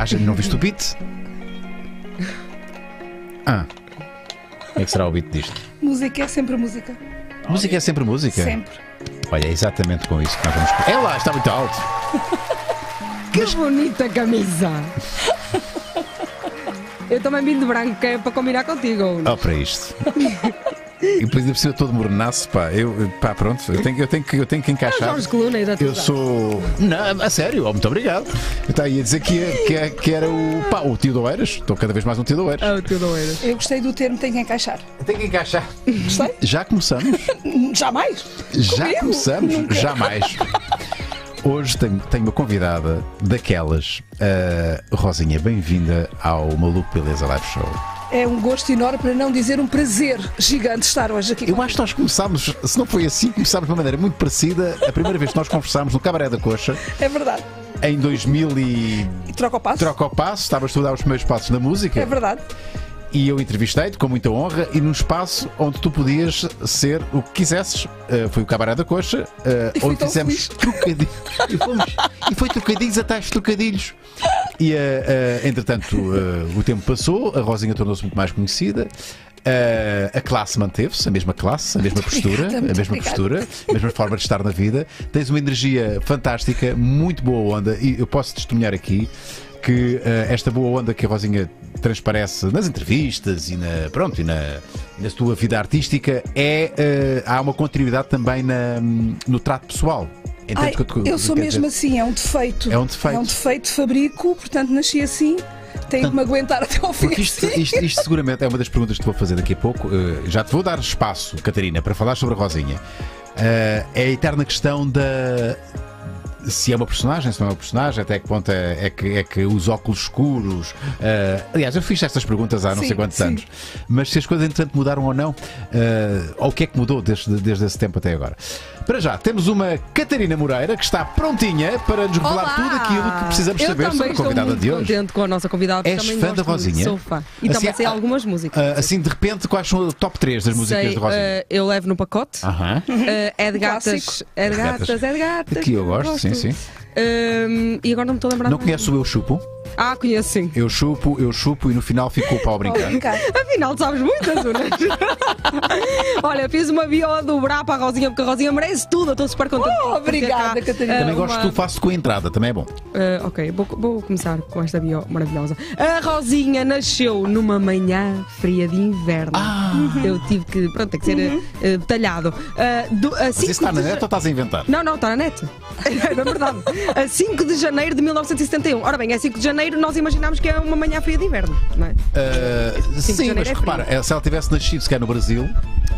Acha que não viste o beat? Ah. Como é que será o beat disto? Música é sempre música. Música é sempre música? Sempre. Olha, é exatamente com isso que nós vamos. É lá, está muito alto. Que bonita camisa! Eu também vim de branco, que é para combinar contigo. Oh, para isto. E depois ainda por cima todo mornaço, pá. Eu, pá, pronto, eu tenho, eu tenho, que, eu tenho que É encaixar. Jorge Coluna da Eu sou. Não, a sério, oh, muito obrigado. Eu estava aí a dizer que, que, que era o. Pá, o tio do Oeiras. Estou cada vez mais um tio do Oeiras. É o teu Doeiras. Eu gostei do termo tem que encaixar. Tem que encaixar. Gostei? Já começamos? Jamais. Já Comigo? começamos? Nunca. Jamais. Hoje tenho, tenho uma convidada daquelas, a Rosinha, bem-vinda ao Maluco Beleza Live Show. É um gosto enorme, para não dizer um prazer gigante estar hoje aqui. Eu acho que nós começámos, se não foi assim, começámos de uma maneira muito parecida. A primeira vez que nós conversámos no Cabaré da Coxa, É verdade. em 2000 e E troca o passo? troca o passo, estavas tu a dar os primeiros passos na música. É verdade. E eu entrevistei-te com muita honra e num espaço onde tu podias ser o que quisesses. Uh, foi o Cabaré da Coxa, uh, onde fizemos trocadilhos. e, fomos- e foi trocadilhos atrás de trocadilhos. E, uh, uh, entretanto, uh, o tempo passou, a Rosinha tornou-se muito mais conhecida. Uh, a classe manteve-se, a mesma classe, a mesma postura, a mesma obrigada. postura, a mesma forma de estar na vida. Tens uma energia fantástica, muito boa onda, e eu posso testemunhar aqui que eh, esta boa onda que a Rosinha transparece nas entrevistas e na, pronto, e na, na sua vida artística é eh, há uma continuidade também na, no trato pessoal. Entendes Ai, que eu- sou mesmo dizer? assim, é um defeito. É um defeito. É um defeito, fabrico, portanto nasci assim, tenho que me aguentar até ao fim. Isto, isto- isto seguramente é uma das perguntas que te vou fazer daqui a pouco. Eh, já te vou dar espaço, Catarina, para falar sobre a Rosinha. Eh, é a eterna questão da. Se é uma personagem, se não é uma personagem, até que ponto é, é que, é que os óculos escuros. eh, aliás, eu fiz estas perguntas há não Sim, sei quantos sim. anos. Mas se as coisas, entretanto, mudaram ou não, eh, ou o que é que mudou desde, desde esse tempo até agora. Para já, temos uma Catarina Moreira que está prontinha para nos revelar Olá! tudo aquilo que precisamos eu saber sobre a convidada de hoje. contente com a nossa convidada. porque És também fã gosto da muito, Rosinha? Sou fã. E Assim, também sei ah, algumas músicas. Ah, assim, de repente, quais são o top 3 das músicas sei, de Rosinha? eh, eu levo no pacote. Aham. Eh, é de gatas. É de gatas. é de gatas. Que eu gosto, sim, sim. Ehm, e agora não me estou a lembrar. Não mais. conheço o Eu Chupo? Ah, conheço sim. Eu chupo, eu chupo e no final ficou o pau a brincar. brincar. Afinal, tu sabes muitas, Unas. Olha, fiz uma bio dobrar para a Rosinha, porque a Rosinha merece tudo. Eu estou super contente. Oh, obrigada, Catarina. eh, Também gosto uma- que tu faças com a entrada, também é bom. Uh, ok, vou, vou começar com esta bio maravilhosa. A Rosinha nasceu numa manhã fria de inverno. Ah. Eu tive que, pronto, tem que ser uh, detalhado. Uh, do, a Mas isso 5 está na de net ou estás a inventar? Não, não, está na net. É verdade. A 5 de janeiro de 1971. Ora bem, a 5 de janeiro nós imaginámos que é uma manhã fria de inverno, não é? De sim, janeiro mas é repara, eh, se ela tivesse nascido sequer no Brasil,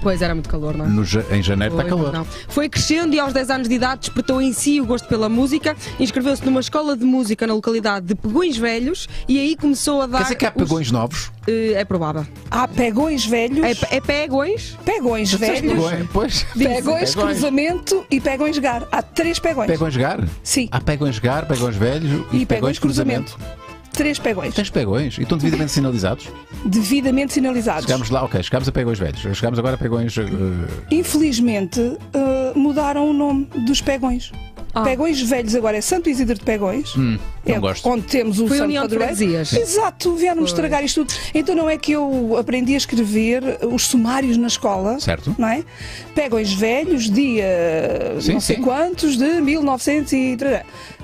Pois era muito calor, não é? no em janeiro está Foi, calor. não. Foi crescendo e aos 10 anos de idade despertou em si o gosto pela música, inscreveu-se numa escola de música na localidade de Pegões Velhos e aí começou a dar. Quer dizer que há os- pegões novos? Eh, é provável. Há pegões velhos, É, é pegões? pegões velhos, Pegões, pois. pegões, cruzamento e pegões gar. Há três pegões. Pegões gar? Sim. Há pegões gar, pegões velhos e, E pegões cruzamento. Três pegões. Tens pegões e estão devidamente sinalizados? Devidamente sinalizados. Chegámos lá, ok, chegámos a pegões velhos. Chegámos agora a pegões. eh, Infelizmente, uh, mudaram o nome dos pegões. Ah. Pegões velhos agora é Santo Isidro de Pegões. hum, não é gosto. Onde temos o Foi Santo União de Padroeiro. Exato, Pois. estragar isto tudo. Então não é que eu aprendi a escrever os sumários na escola, Certo. não é? Pegões velhos, dia Sim, não sei sim. quantos, de 1900 e...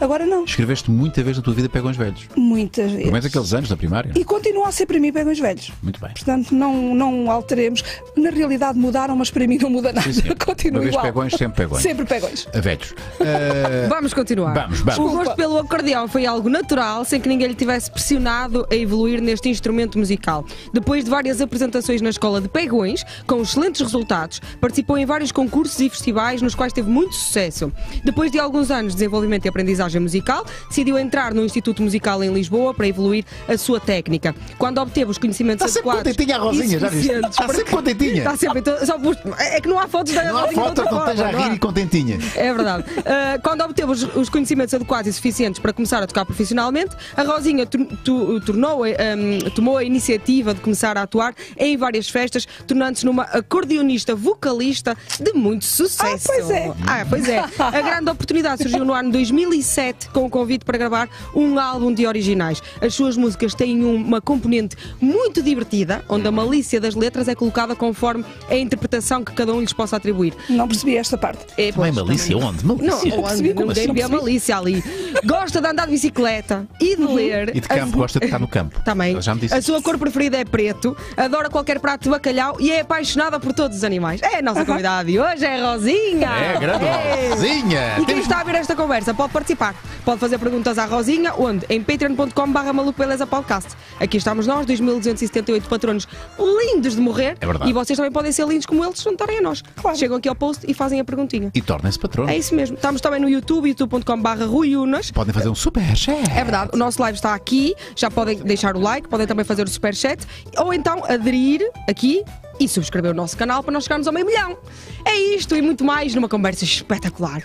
Agora não, Escreveste muita vez na tua vida pegões velhos. muitas Pelo menos vezes. aqueles anos da primária. E continua a ser para mim pegões velhos. Muito bem. Portanto, não, não alteremos. Na realidade mudaram, mas para mim não muda nada. Sim, sim. Continua Uma vez igual. pegões, sempre pegões. Sempre pegões. A velhos. Eh, Vamos continuar. Vamos, vamos. O gosto pelo acordeão foi algo natural, sem que ninguém lhe tivesse pressionado a evoluir neste instrumento musical. Depois de várias apresentações na escola de Pegões, com excelentes resultados, participou em vários concursos e festivais nos quais teve muito sucesso. Depois de alguns anos de desenvolvimento e aprendizagem musical, decidiu entrar no Instituto Musical em Lisboa para evoluir a sua técnica. Quando obteve os conhecimentos Está sempre adequados contentinha a Rosinha, já suficientes Está para- sempre contentinha. Está sempre. então, só pus- é que não há fotos da Não há Rosinha de foto outra que não esteja a não há. rir e contentinha. É verdade. Uh, quando obteve os, os conhecimentos adequados e suficientes para começar a tocar profissionalmente. A Rosinha tornou, hum, tomou a iniciativa de começar a atuar em várias festas, tornando-se numa acordeonista vocalista de muito sucesso. Ah, pois é. Ah, pois é. A grande oportunidade surgiu no ano 2007 com o convite para gravar um álbum de originais. As suas músicas têm uma componente muito divertida, onde a malícia das letras é colocada conforme a interpretação que cada um lhes possa atribuir. Não percebi esta parte. É, Também pois, malícia, também. onde? Malícia. Não, percebi, onde? como Ninguém assim? vê a malícia ali. Gosta de andar de bicicleta e de ler. E de campo, gosta de estar no campo. Também. Ela já me disse. A sua cor preferida é preto, adora qualquer prato de bacalhau e é apaixonada por todos os animais. É a nossa convidada de hoje, é a Rosinha. É, a grande É. Rosinha. E quem está a ver esta conversa pode participar. Pode fazer perguntas à Rosinha, onde? Em patreon.com.br maluco beleza podcast. Aqui estamos nós, 2278 patronos lindos de morrer. É verdade. E vocês também podem ser lindos como eles se juntarem a nós. Claro. Chegam aqui ao post e fazem a perguntinha. E tornem-se patronos. É isso mesmo. Estamos também no YouTube, youtube.com.br Rui Unas. Podem fazer um super chat. É verdade, o nosso live está aqui, já podem deixar o like, podem também fazer o superchat ou então aderir aqui e subscrever o nosso canal para nós chegarmos ao meio milhão. É isto e muito mais numa conversa espetacular.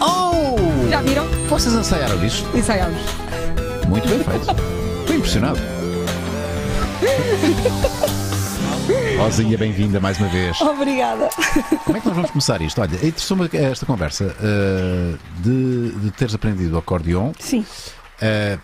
Oh! Já viram? Vocês ensaiaram isto? Ensaiamos. Muito bem feito. Estou impressionado. Rosinha, bem-vinda mais uma vez. Obrigada. Como é que nós vamos começar isto? Olha, interessou-me esta conversa uh, de, de teres aprendido acordeon Sim. uh,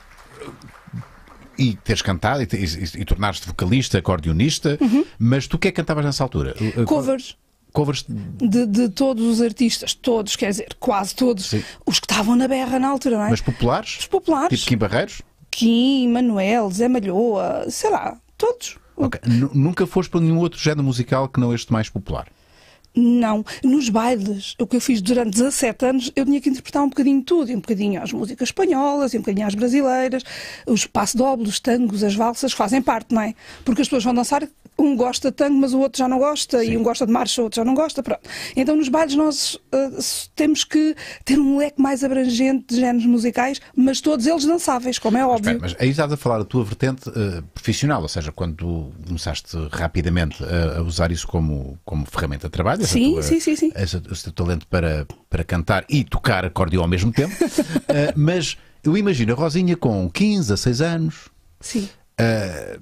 e teres cantado e, e, e tornares-te vocalista, acordeonista, mas tu o que é que cantavas nessa altura? Covers. Covers De, de todos os artistas, todos, quer dizer, quase todos, Sim. os que estavam na berra na altura, não é? mas populares? Os populares. Tipo Kim Barreiros? Kim, Manuel, Zé Malhoa, sei lá, todos. Ok. Nu- Nunca foste para nenhum outro género musical que não este mais popular? Não, nos bailes, o que eu fiz durante 17 anos, eu tinha que interpretar um bocadinho tudo, e um bocadinho as músicas espanholas, e um bocadinho as brasileiras, os passo-doble, os tangos, as valsas, fazem parte, não é? Porque as pessoas vão dançar, um gosta de tango, mas o outro já não gosta, e um gosta de marcha, o outro já não gosta, pronto. Então nos bailes nós s- temos que ter um leque mais abrangente de géneros musicais, mas todos eles dançáveis, como é óbvio. Espera, mas aí estás a falar da tua vertente eh, profissional, ou seja, quando tu começaste rapidamente a, a usar isso como, como ferramenta de trabalho, essa Sim, tua- sim, sim, sim. esse- esse teu talento para, para cantar e tocar acordeão ao mesmo tempo. Eh, mas eu imagino a Rosinha com 15 a 6 anos, Sim. eh,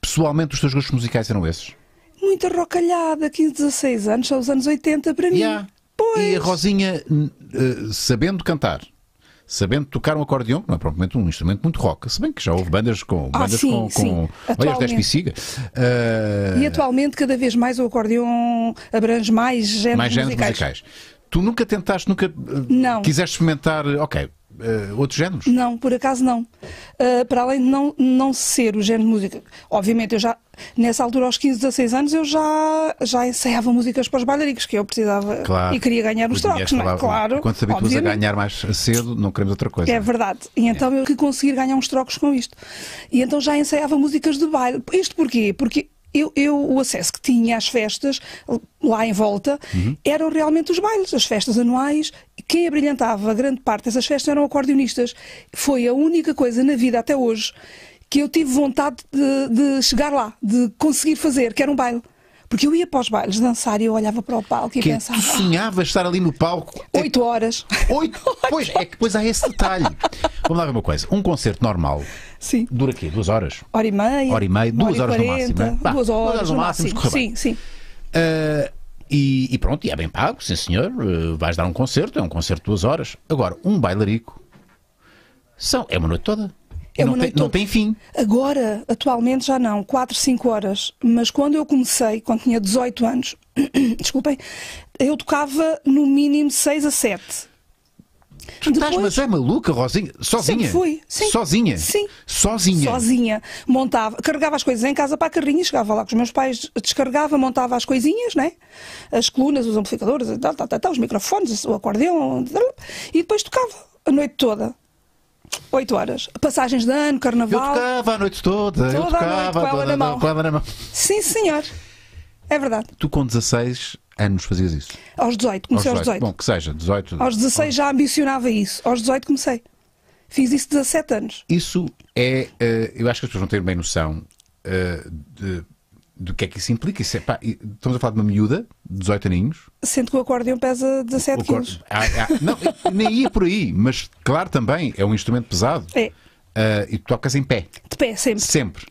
pessoalmente os teus gostos musicais eram esses? Muita rocalhada, 15, 16 anos, são os anos 80 para mim. Yeah. Pois. E a Rosinha, eh, sabendo cantar, sabendo tocar um acordeão, que não é propriamente um instrumento muito rock, se bem que já houve bandas com. Ah, bandas sim, com, sim. com Olha, os Atualmente. 10 Pisiga. Eh, E atualmente, cada vez mais o acordeão abrange mais géneros, mais géneros musicais. musicais. Tu nunca tentaste, nunca eh, Não. quiseste experimentar, ok, eh, outros géneros? Não, por acaso não. Ah, para além de não, não ser o género de música. Obviamente, eu já, nessa altura, aos 15, 16 anos, eu já, já ensaiava músicas para os bailaricos, que eu precisava Claro. e queria ganhar os Os trocos, não é? Claro. Quando te habituas a ganhar mais cedo, não queremos outra coisa. É verdade. E então eu que conseguir ganhar uns trocos com isto. E então já ensaiava músicas de baile. Isto porquê? Porque eu, eu o acesso que tinha às festas lá em volta eram realmente os bailes, as festas anuais. Quem abrilhantava grande parte dessas festas eram acordeonistas. Foi a única coisa na vida até hoje que eu tive vontade de, de chegar lá, de conseguir fazer, que era um baile. Porque eu ia para os bailes dançar e eu olhava para o palco e Que é, pensava, tu sonhavas estar ali no palco. "Ah, oito horas. Oito? Pois, é que depois há esse detalhe. Vamos lá ver uma coisa. Um concerto normal Sim. dura quê? Duas horas? Hora e meia. Hora e meia, duas hora horas no quarenta, máximo, é? Vá, duas horas, no no máximo, máximo. Sim, sim. Ah, e, e pronto, e é bem pago, sim senhor. Uh, vais dar um concerto, é um concerto de duas horas. Agora, um bailarico são, é uma noite toda. É não, tem, não tem fim. Agora, atualmente já não, 4, 5 horas. Mas quando eu comecei, quando tinha 18 anos, desculpem, eu tocava no mínimo 6 a 7. Estás, mas é maluca, Rosinha? Sozinha? Sempre fui, sim. Sozinha? Sim. Sozinha? Sozinha. Montava, carregava as coisas em casa para a carrinha, chegava lá com os meus pais, descarregava, montava as coisinhas, né? As colunas, os amplificadores, tal, tal, tal, os microfones, o acordeão, e depois tocava a noite toda. 8 horas. Passagens de ano, Eu carnaval. tocava a noite toda. eu Toda a noite tocava na mão. com ela na mão. Sim, senhor. É verdade. Tu com 16 anos fazias isso? Aos 18, comecei aos 18. Bom, que seja, 18. Aos 16 já ambicionava isso. Aos 18 comecei. Fiz isso 17 anos. Isso é. eh, eu acho que as pessoas não têm bem noção eh, de- Do que é que isso implica? Isso é, pá, estamos a falar de uma miúda, de 18 aninhos. Sendo que o acordeão pesa 17 O cor- quilos. Ah, ah, não, nem ia por aí, mas claro também, é um instrumento pesado. É, Ah, e tocas em pé, de pé, sempre. sempre.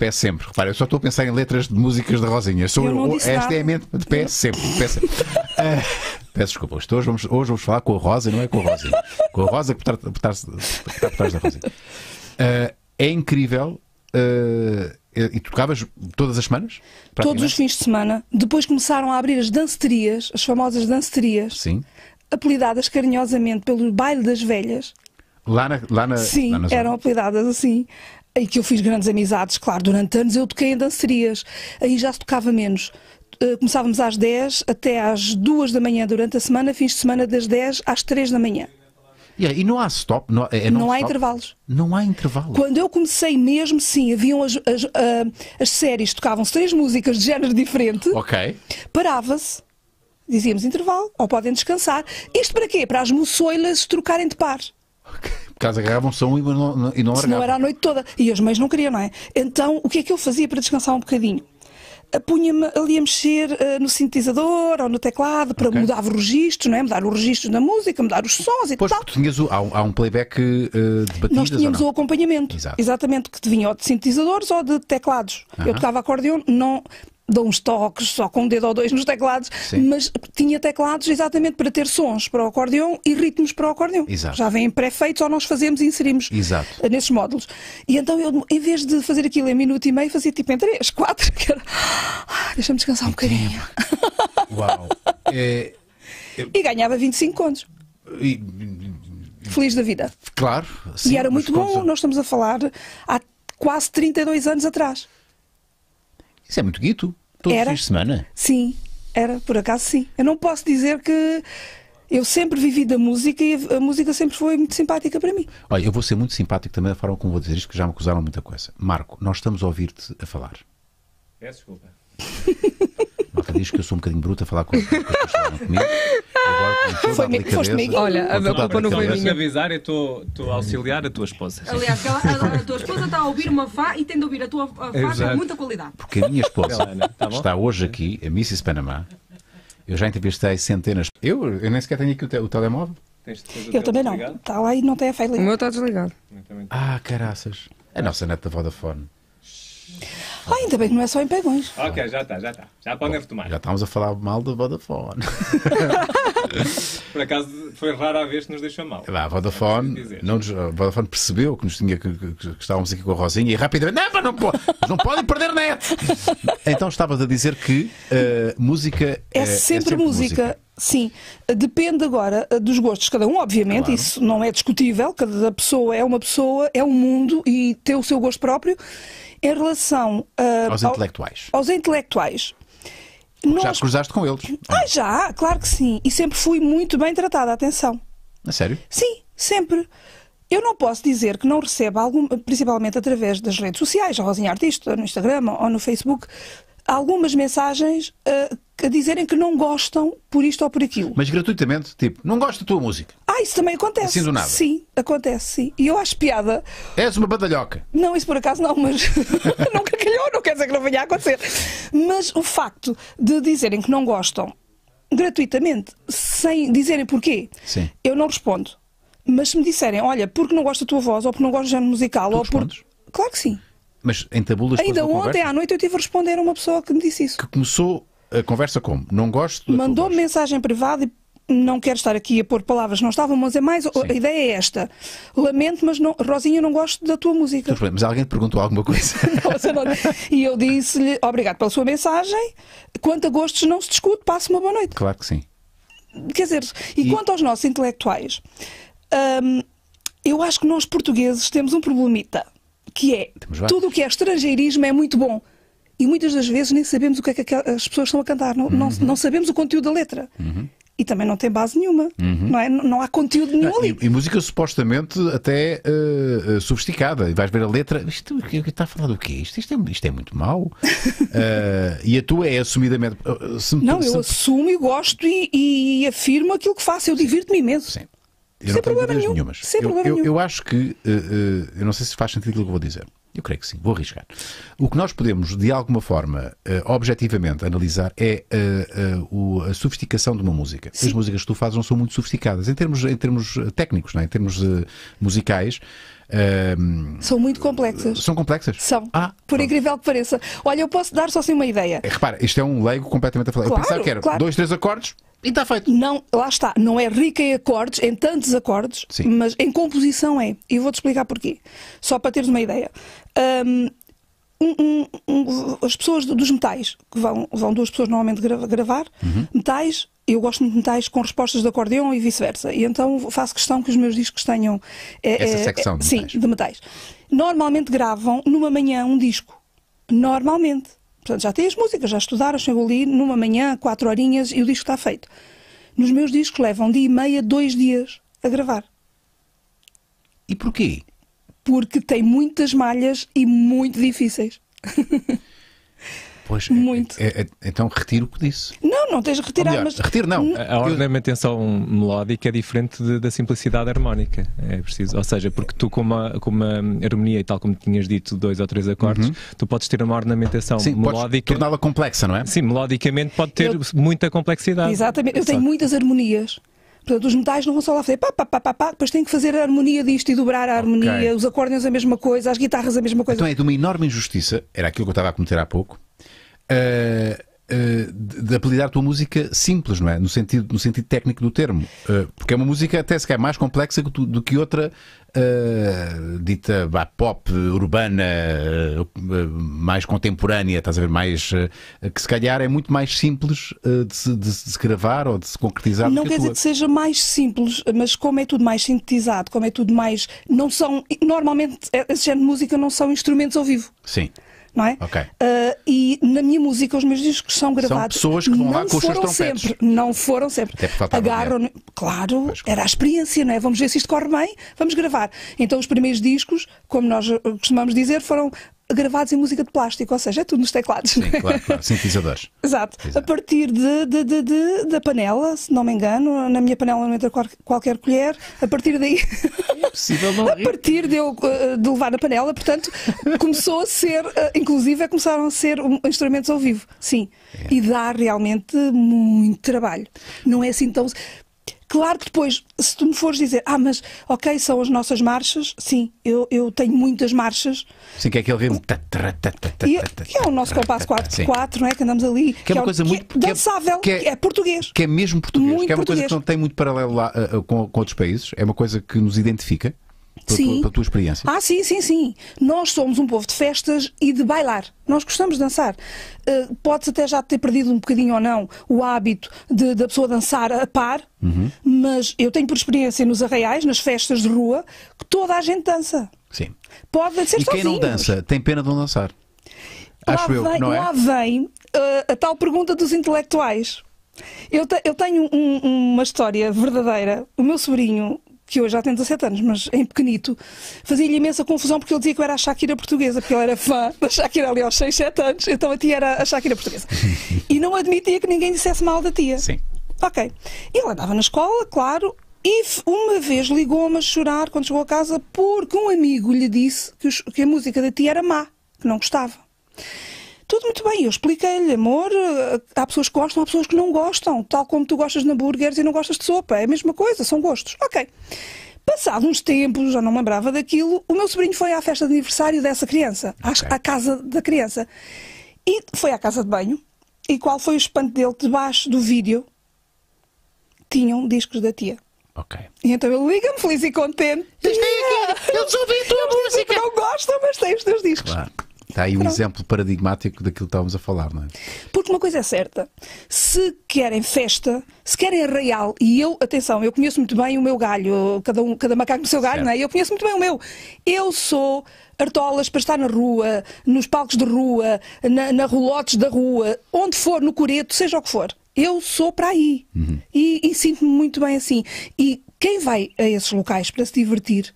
Pé sempre. Repara, eu só estou a pensar em letras de músicas da Rosinha. Sou Eu esta nada. é a mente. De pé sempre. De pé sempre. Ah, peço desculpa. Hoje vamos, hoje vamos falar com a Rosa, não é com a Rosinha. Com a Rosa que está por trás, por trás da Rosinha. Ah, é incrível. ah, e tu tocavas todas as semanas? Todos os fins de semana. Depois começaram a abrir as danceterias, as famosas danceterias, Sim. apelidadas carinhosamente pelo baile das velhas. Lá na, lá na, Sim, lá na eram apelidadas assim. E que eu fiz grandes amizades, claro, durante anos eu toquei em dancerias. Aí já se tocava menos. Eh, Começávamos às 10 até às 2 da manhã durante a semana, fins de semana das 10 às 3 da manhã. Yeah, e não há stop? Não, é Não há stop? intervalos. Não há intervalo. Quando eu comecei mesmo, sim, haviam as, as, ah, as séries, tocavam-se três músicas de género diferente, Ok. parava-se, dizíamos intervalo, ou podem descansar. Isto para quê? Para as moçoilas trocarem de par. Por causa agarravam som e não, e não largavam. era a noite toda. E as mães não queriam, não é? Então, o que é que eu fazia para descansar um bocadinho? Ah, Punha-me ali a mexer ah, no sintetizador ou no teclado para Ok. mudar os registros, não é? Mudar os registros da música, mudar os sons e Pois, tal. tinhas o- há, um, há um playback eh, de batidas Nós tínhamos o acompanhamento. Exato. Exatamente, que vinha ou de sintetizadores ou de teclados. Aham. Eu tocava acordeão, não dou uns toques só com um dedo ou dois nos teclados, Sim. mas tinha teclados exatamente para ter sons para o acordeão e ritmos para o acordeão. Exato. Já vêm pré-feitos ou nós fazemos e inserimos Exato. eh, nesses módulos. E então eu, em vez de fazer aquilo em minuto e meio, fazia tipo em três, quatro, que era. "Ah, Deixa-me descansar um bocadinho. Uau. É, E ganhava 25 contos. e- Feliz da vida. claro. sim, e era muito bom, contas- nós estamos a falar há quase 32 anos atrás. Isso é muito guito. Todos os Era. fins de semana. Sim, era, por acaso sim. Eu não posso dizer que eu sempre vivi da música e a, a música sempre foi muito simpática para mim. Olha, eu vou ser muito simpático também da forma como vou dizer isto, que já me acusaram muita coisa. Marco, nós estamos a ouvir-te a falar. Peço desculpa. Malta diz que eu sou um bocadinho bruto a falar com as pessoas que falam comigo. Agora, Foi delicadeza- foste comigo. Olha, a toda culpa não foi minha. avisar, eu estou a auxiliar a tua esposa. Aliás, ela- a, a tua esposa está a ouvir uma Fá e tem de ouvir a tua Fá com muita qualidade. Porque a minha esposa tá está hoje aqui, a Mrs. Panamá. Eu já entrevistei centenas. Eu, eu nem sequer tenho aqui o, te- o telemóvel. O Eu também não. Está lá e não tem a O feila. meu está desligado. Ah, caraças. A nossa net da Vodafone. Ah, ainda bem que não é só em pegões. Ok, já está, já está. Já podem retomar. Já estávamos a falar mal da Vodafone. Por acaso foi rara a vez que nos deixou mal. Vá, a Vodafone, dizer. não nos- a Vodafone percebeu que, nos tinha, que, que- que estávamos aqui com a Rosinha e rapidamente, não, mas não, não podem perder net. Então estavas a dizer que eh, música É, sempre, música. Sim, depende agora eh, dos gostos de cada um, obviamente, Claro. isso não é discutível. Cada pessoa é uma pessoa, é um mundo e tem o seu gosto próprio. Em relação ah, Aos ao- intelectuais. aos intelectuais, Já nós- te cruzaste com eles. Ah, já, claro que sim. E sempre fui muito bem tratada, atenção. A sério? Sim, sempre. Eu não posso dizer que não receba, algum, principalmente através das redes sociais, a Rosinha Artista, no Instagram ou no Facebook, algumas mensagens ah, a dizerem que não gostam por isto ou por aquilo. Mas gratuitamente, tipo, não gosto da tua música. Ah, isso também acontece. Assim do nada. Sim, acontece, sim. E eu acho piada. És uma badalhoca. Não, isso por acaso não, mas nunca calhou, não quer dizer que não venha a acontecer. Mas o facto de dizerem que não gostam gratuitamente, sem dizerem porquê, Sim. eu não respondo. Mas se me disserem, olha, porque não gosto da tua voz, ou porque não gosto do género musical, Tu ou por. respondes? Claro que sim. Mas entabulas depois Ainda ontem conversa à noite eu tive a responder a uma pessoa que me disse isso. que começou a conversa como? Não gosto Mandou-me mensagem privada e não quero estar aqui a pôr palavras, não estavam, mas é mais. A ideia é esta. Lamento, mas não, Rosinha, não gosto da tua música. Mas alguém te perguntou alguma coisa? Não- E eu disse-lhe, obrigado pela sua mensagem. Quanto a gostos não se discute, passe uma boa noite. claro que sim. Quer dizer, e, E- quanto aos nossos intelectuais, hum, eu acho que nós portugueses temos um problemita, que é tudo o que é estrangeirismo é muito bom. E muitas das vezes nem sabemos o que é que as pessoas estão a cantar, não, não, Uhum. não sabemos o conteúdo da letra. E também não tem base nenhuma, não, é? não, não há conteúdo nenhum ali. Uhum. E, e música supostamente até eh, eh, sofisticada. E vais ver a letra. Isto está a falar do quê? Isto, isto, é, isto é muito mau. Eh, e a tua é assumidamente. eh, Não, eu assumo e gosto e, e afirmo aquilo que faço. Eu divirto-me imenso. Sim. Eu Sem problema nenhum. nenhumas. Sem eu, problema eu, nenhum. eu acho que. eh, eh, eu não sei se faz sentido aquilo que eu vou dizer. Eu creio que sim, vou arriscar. O que nós podemos, de alguma forma, eh, objetivamente analisar é eh, o- a sofisticação de uma música. As músicas que tu fazes não são muito sofisticadas, em termos, em termos técnicos, não é? em termos musicais. São muito complexas. são complexas? São. Ah, por pronto. incrível que pareça. Olha, eu posso dar só assim uma ideia. Eh, Repara, isto é um leigo completamente a falar. eu Claro, pensava que era claro. dois, três acordes e está feito. Não, lá está, não é rica em acordes, em tantos acordes, Sim. mas em composição é. E vou-te explicar porquê. Só para teres uma ideia. Um- um- um- as pessoas do- dos metais, que vão, vão duas pessoas normalmente gra- gravar, Uhum. metais, eu gosto muito de metais com respostas de acordeão e vice-versa. E então faço questão que os meus discos tenham eh, Essa eh, secção de sim, metais. de metais. Normalmente gravam numa manhã um disco. Normalmente. Portanto, já têm as músicas, já estudaram, chegam ali numa manhã, quatro horinhas e o disco está feito. Nos meus discos levam um dia e meia, dois dias a gravar. E porquê? Porque tem muitas malhas e muito difíceis. Pois, é- Muito. é- é- então retiro o que disse. Não, não tens de retirar, melhor, mas. retiro não. A a ornamentação melódica é diferente de- da simplicidade harmónica. É preciso, ou seja, porque tu com uma, com uma harmonia e tal como tinhas dito, dois ou três acordes, tu podes ter uma ornamentação Sim, melódica. torná-la complexa, não é? Sim, melodicamente pode ter Eu- muita complexidade. Exatamente. Eu Só tenho muitas harmonias. Portanto, os metais não vão só lá fazer pá, pá, pá, pá, pá, depois têm que fazer a harmonia disto e dobrar a harmonia, Ok. os acordeões a mesma coisa, as guitarras a mesma coisa. Então é de uma enorme injustiça, era aquilo que eu estava a cometer há pouco, de de apelidar a tua música simples, não é? No sentido, no sentido técnico do termo. Eh, porque é uma música até se calhar mais complexa do que outra eh, dita vá, pop, urbana, eh, eh, mais contemporânea, estás a ver? Mais, eh, que se calhar é muito mais simples eh, de, se, de se gravar ou de se concretizar Não quer dizer que seja mais simples, mas como é tudo mais sintetizado, como é tudo mais. Não são. Normalmente, esse género de música não são instrumentos ao vivo. Sim. Não é? Ok. Ah, e na minha música, os meus discos são gravados. pessoas que vão não lá com os seus foram trompetes. sempre, Não foram sempre. Até porque faltava Agarram. Claro, Pois, claro. era a experiência, não é? Vamos ver se isto corre bem, vamos gravar. Então, os primeiros discos, como nós costumamos dizer, foram gravados em música de plástico, ou seja, é tudo nos teclados. Sim, claro, claro. Sintetizadores. Exato. Exato. A partir de, de- de- de- da panela, se não me engano, na minha panela não entra qual- qualquer colher, a partir daí. Possível não A partir de eu eh, de levar na panela, portanto, começou a ser, eh, inclusive, começaram a ser um, instrumentos ao vivo, sim. É. E dá realmente muito trabalho. Não é assim tão. Claro que depois, se tu me fores dizer, ah, mas ok, são as nossas marchas, sim, eu, eu tenho muitas marchas, Sim, que é aquele ritmo. e é, que é o nosso compasso 4x4, não é? Que andamos ali, Que é uma o- coisa que muito- é é- dançável, que é- que é português. Que é mesmo português, Muito que é uma coisa que não tem muito paralelo lá ah, ah, com, com outros países, é uma coisa que nos identifica pela, Sim. tua, pela tua experiência. Ah, sim, sim, sim. Nós somos um povo de festas e de bailar. Nós gostamos de dançar. Uh, Pode-se até já ter perdido um bocadinho ou não o hábito de- da pessoa dançar a par, Uhum. mas eu tenho por experiência nos arraiais, nas festas de rua, que toda a gente dança. Sim. Pode ser E quem não sozinho. dança tem pena de não dançar. Lá Acho eu, vem, não é? lá vem uh, a tal pergunta dos intelectuais. Eu, te- eu tenho um- uma história verdadeira. O meu sobrinho, que hoje já tem 17 anos, mas em pequenito, fazia-lhe imensa confusão porque ele dizia que eu era a Shakira portuguesa, porque ele era fã da Shakira ali aos 6, 7 anos, então a tia era a Shakira portuguesa. E não admitia que ninguém dissesse mal da tia. Sim. Ok. Ele andava na escola, claro, e uma vez ligou-me a chorar quando chegou a casa porque um amigo lhe disse que, os- que a música da tia era má, que não gostava. Tudo muito bem, eu expliquei-lhe, amor, há pessoas que gostam, há pessoas que não gostam, tal como tu gostas de hambúrgueres e não gostas de sopa, é a mesma coisa, são gostos. Ok. Passado uns tempos, já não me lembrava daquilo, o meu sobrinho foi à festa de aniversário dessa criança, à, Ok. à casa da criança. E foi à casa de banho, e qual foi o espanto dele? Debaixo do vídeo tinham discos da tia. Ok. E então ele liga-me feliz e contente. Eles têm aqui, eles ouvem a tua música. que Não gostam, mas têm os teus discos. Claro. Está aí um Pronto. exemplo paradigmático daquilo que estávamos a falar, não é? Porque uma coisa é certa, se querem festa, se querem arraial, e eu, atenção, eu conheço muito bem o meu galho, cada, um, cada macaco no seu galho, Certo. não é? Eu conheço muito bem o meu. Eu sou artolas para estar na rua, nos palcos de rua, na, na rolotes da rua, onde for, no coreto, seja o que for. Eu sou para aí. E, e sinto-me muito bem assim. E quem vai a esses locais para se divertir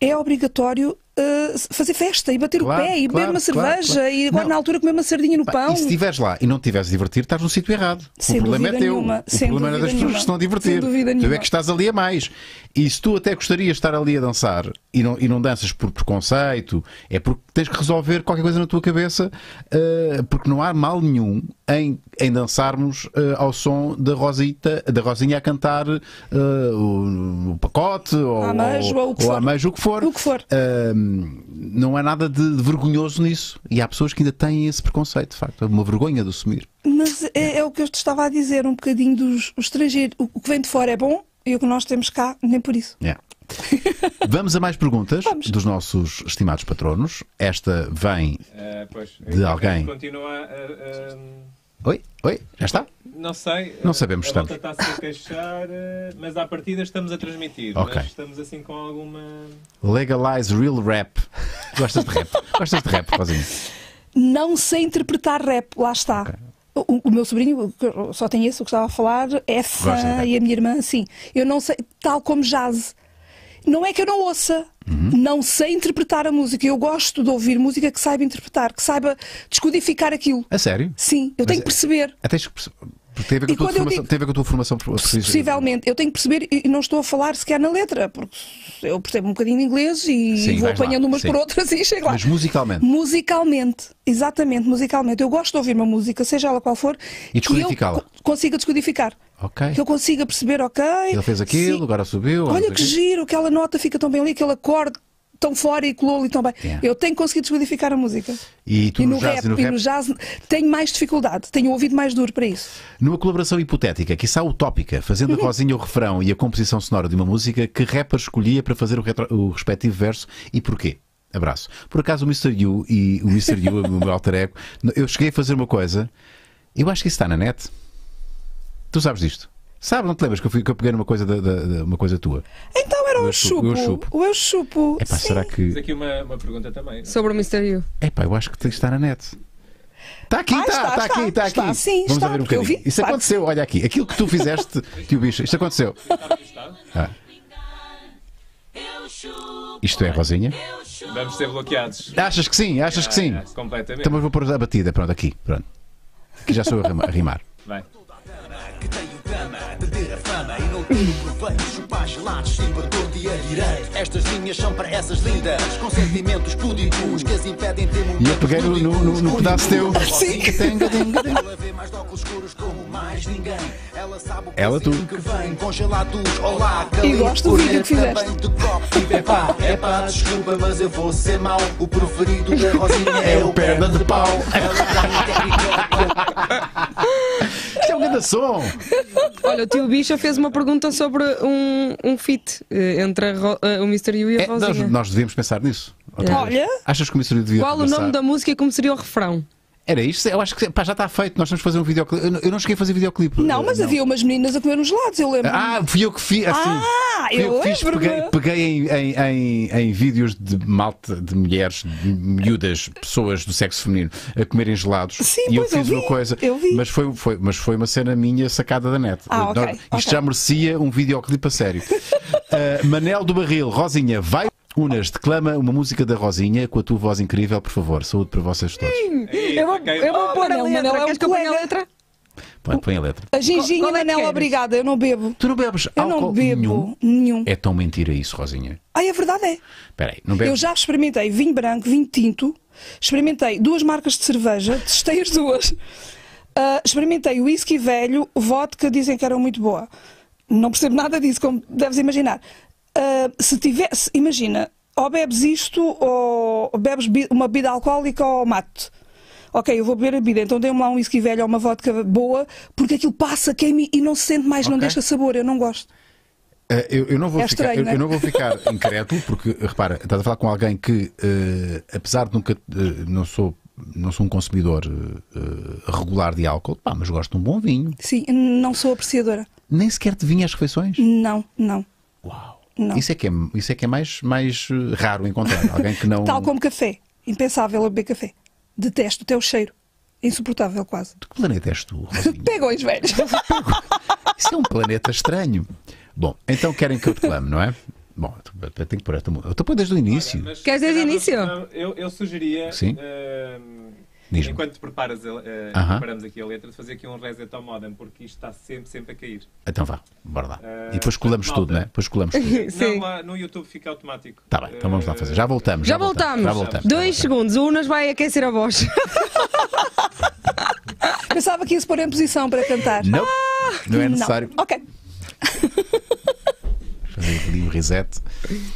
é obrigatório eh, fazer festa e bater Claro, o pé e beber claro, uma claro, cerveja claro. e agora Não. na altura comer uma sardinha no Pá, pão. E se estiveres lá e não te a divertir, estás no sítio errado. Sem o problema é teu. nenhuma, o sem problema é das dúvida pessoas nenhuma. que estão a divertir. Sem dúvida Tu é nenhuma. que estás ali a mais. E se tu até gostarias de estar ali a dançar e não, e não danças por preconceito, é porque tens que resolver qualquer coisa na tua cabeça, eh, porque não há mal nenhum em, em dançarmos eh, ao som da Rosita, da Rosinha a cantar eh, o, o pacote ou, A ameijoa, o que ou for. o que for. O que for. Ahm, não há nada de, de vergonhoso nisso. E há pessoas que ainda têm esse preconceito, de facto. É uma vergonha de assumir. Mas é, é o que eu te estava a dizer, um bocadinho dos os estrangeiros. O, o que vem de fora é bom e o que nós temos cá, nem por isso. Yeah. Vamos a mais perguntas Vamos. dos nossos estimados patronos. Esta vem. Eh, pois, De alguém. Continua a. a- Oi? Oi? Já está? não sei. Não eh, sabemos, A estamos. volta está-se a queixar, eh, mas à partida estamos a transmitir. Ok. Mas estamos assim com alguma. Legalize real rap. Gostas de rap? Gostas de rap, Rosinha? Não sei interpretar rap, lá está. O, o meu sobrinho, só tem esse, o que estava a falar, é fã e a minha irmã, sim. Eu não sei, tal como jazz. Não é que eu não ouça, Uhum. não sei interpretar a música. Eu gosto de ouvir música que saiba interpretar, que saiba descodificar aquilo. A sério? Sim, eu tenho é- que perceber. Até tens que perce- porque tem a ver com a tua formação. digo- a tua formação Possivelmente, eu tenho que perceber e não estou a falar sequer na letra, porque eu percebo um bocadinho de inglês e Sim, vou vais lá, apanhando umas sim. por outras e chego lá. Mas musicalmente. Musicalmente, exatamente, musicalmente. Eu gosto de ouvir uma música, seja ela qual for, E descodificá-la. que eu co- consiga descodificar. Ok. Que eu consiga perceber, ok. Ele fez aquilo, sim. agora subiu. Olha que sei o quê. giro, aquela nota fica tão bem ali, aquele acorde tão fora e colou ali tão bem. Yeah. Eu tenho que conseguir descodificar a música. E tu e no no, jazz rap, e no e no jazz tenho mais dificuldade, tenho o ouvido mais duro para isso. Numa colaboração hipotética, quiçá utópica, fazendo Uhum. a Rosinha o refrão e a composição sonora de uma música, que rapper escolhia para fazer o, retro- o respectivo verso e porquê? Abraço. Por acaso o Mr. You e o Mr. You, o meu alter ego, eu cheguei a fazer uma coisa, eu acho que isso está na net. Tu sabes disto? Sabe, não te lembras que eu, fui, que eu peguei numa coisa, da, da- da- uma coisa tua? Então era O o eu chupo, o eu chupo. O eu chupo. É pá, sim. será Tens que. aqui uma, uma pergunta também. Sobre o Mr. You. É pá, eu acho que está na net. Está aqui, Ah, está, está, está, está, aqui, está aqui. está, sim, Vamos está, a ver um bocadinho. vi, Isso claro. aconteceu, olha aqui. Aquilo que tu fizeste, tio bicho, isto aconteceu. Ah. Isto é, Rosinha? Vamos ser bloqueados. Achas que sim? Achas que sim? Ah, completamente. Então mas vou pôr a batida, pronto, aqui. Pronto. Aqui já sou a rimar. Vai. E gelados sempre todo dia direito estas linhas são para essas lindas com sentimentos púdicos que as impedem ter E eu peguei no, no, no- no pedaço teu. Sim. ela vê mais de óculos escuros como mais ninguém ela sabe o que Ela, tu. que vem congelados olá E gosto do vídeo que fizeste. copo e epá, epá, desculpa mas eu vou ser mau o preferido da Rosinha é o perna de pau é um grande som! Olha, o tio Bicha fez uma pergunta sobre um, um feat eh, entre a eh, o Mr. You e a É, nós, Rosinha. nós devíamos pensar nisso. Olha. Achas que o Mistério devia Qual o nome da música e como seria o refrão? Era isto? Eu acho que pá, já está feito. Nós que fazer um videoclipe. Eu não- Eu não cheguei a fazer videoclipe. Não, mas Eh, havia umas meninas a comer uns gelados, eu lembro. Ah, fui eu que fiz. Assim, Ah, fui eu que fiz. Peguei, peguei em, em, em, em vídeos de malta, de mulheres, de miúdas, pessoas do sexo feminino a comerem gelados. Sim, e eu pois, eu fiz uma vi, coisa. eu vi. Mas foi, foi, mas foi uma cena minha sacada da net. Ah, ok, Nós- Isto ok. já merecia um videoclipe a sério. Uh, Manel do Barril, Rosinha, vai. Unas, declama uma música da Rosinha com a tua voz incrível, por favor. Saúde para vocês todos. Eu vou, eu vou pôr a letra. Manel é um que eu ponha a letra? Põe, põe a letra. A ginginha, Qual é Manela, queres? obrigada, eu não bebo. Tu não bebes Eu álcool não bebo nenhum? nenhum. É tão mentira isso, Rosinha. Ai, a verdade é. Espera aí, não bebes? Eu já experimentei vinho branco, vinho tinto, experimentei duas marcas de cerveja, testei as duas. Ah, experimentei whisky velho, vodka, dizem que era muito boa. Não percebo nada disso, como deves imaginar. Ah, se tivesse, imagina, ou bebes isto, ou bebes uma bebida alcoólica ou mate. Ok, eu vou beber a bebida, então dê-me lá um whisky velho ou uma vodka boa, porque aquilo passa, queima e não se sente mais, não Ok. deixa sabor, eu não gosto. Eh, eu, eu não vou É ficar, estranho, eu, não eu não vou ficar incrédulo, porque repara, estás a falar com alguém que, eh, apesar de nunca eh, não sou não sou um consumidor regular de álcool, pá, mas gosto de um bom vinho. Sim, não sou apreciadora. Nem sequer te vinho às refeições. Não, não. Uau! Não. Isso é que é, isso é, que é mais, mais raro encontrar. Alguém que não. Tal como café. Impensável beber café. Detesto até o cheiro. Insuportável quase. De que planeta és tu? Pegões velhos. Isso é um planeta estranho. Bom, então querem que eu declame, não é? Bom, eu tenho que pôr esta música. Eu estou a pôr desde o início. Mas, Queres desde o início? Eu, eu sugeria, Sim. ehm, Diz-me. enquanto preparas a, eh, Aham. preparamos aqui a letra, de fazer aqui um reset ao modem, porque isto está sempre, sempre a cair. Então vá, bora lá. Eh, E depois colamos tudo, né? Depois colamos tudo. Sim. Não, no YouTube fica automático. Tá bem, então vamos lá fazer. Já voltamos. Já voltamos. Já voltamos. Dois segundos. O Unas vai aquecer a voz. Pensava que ia se pôr em posição para cantar. Não, não é necessário. Ok. Fazer ali um reset.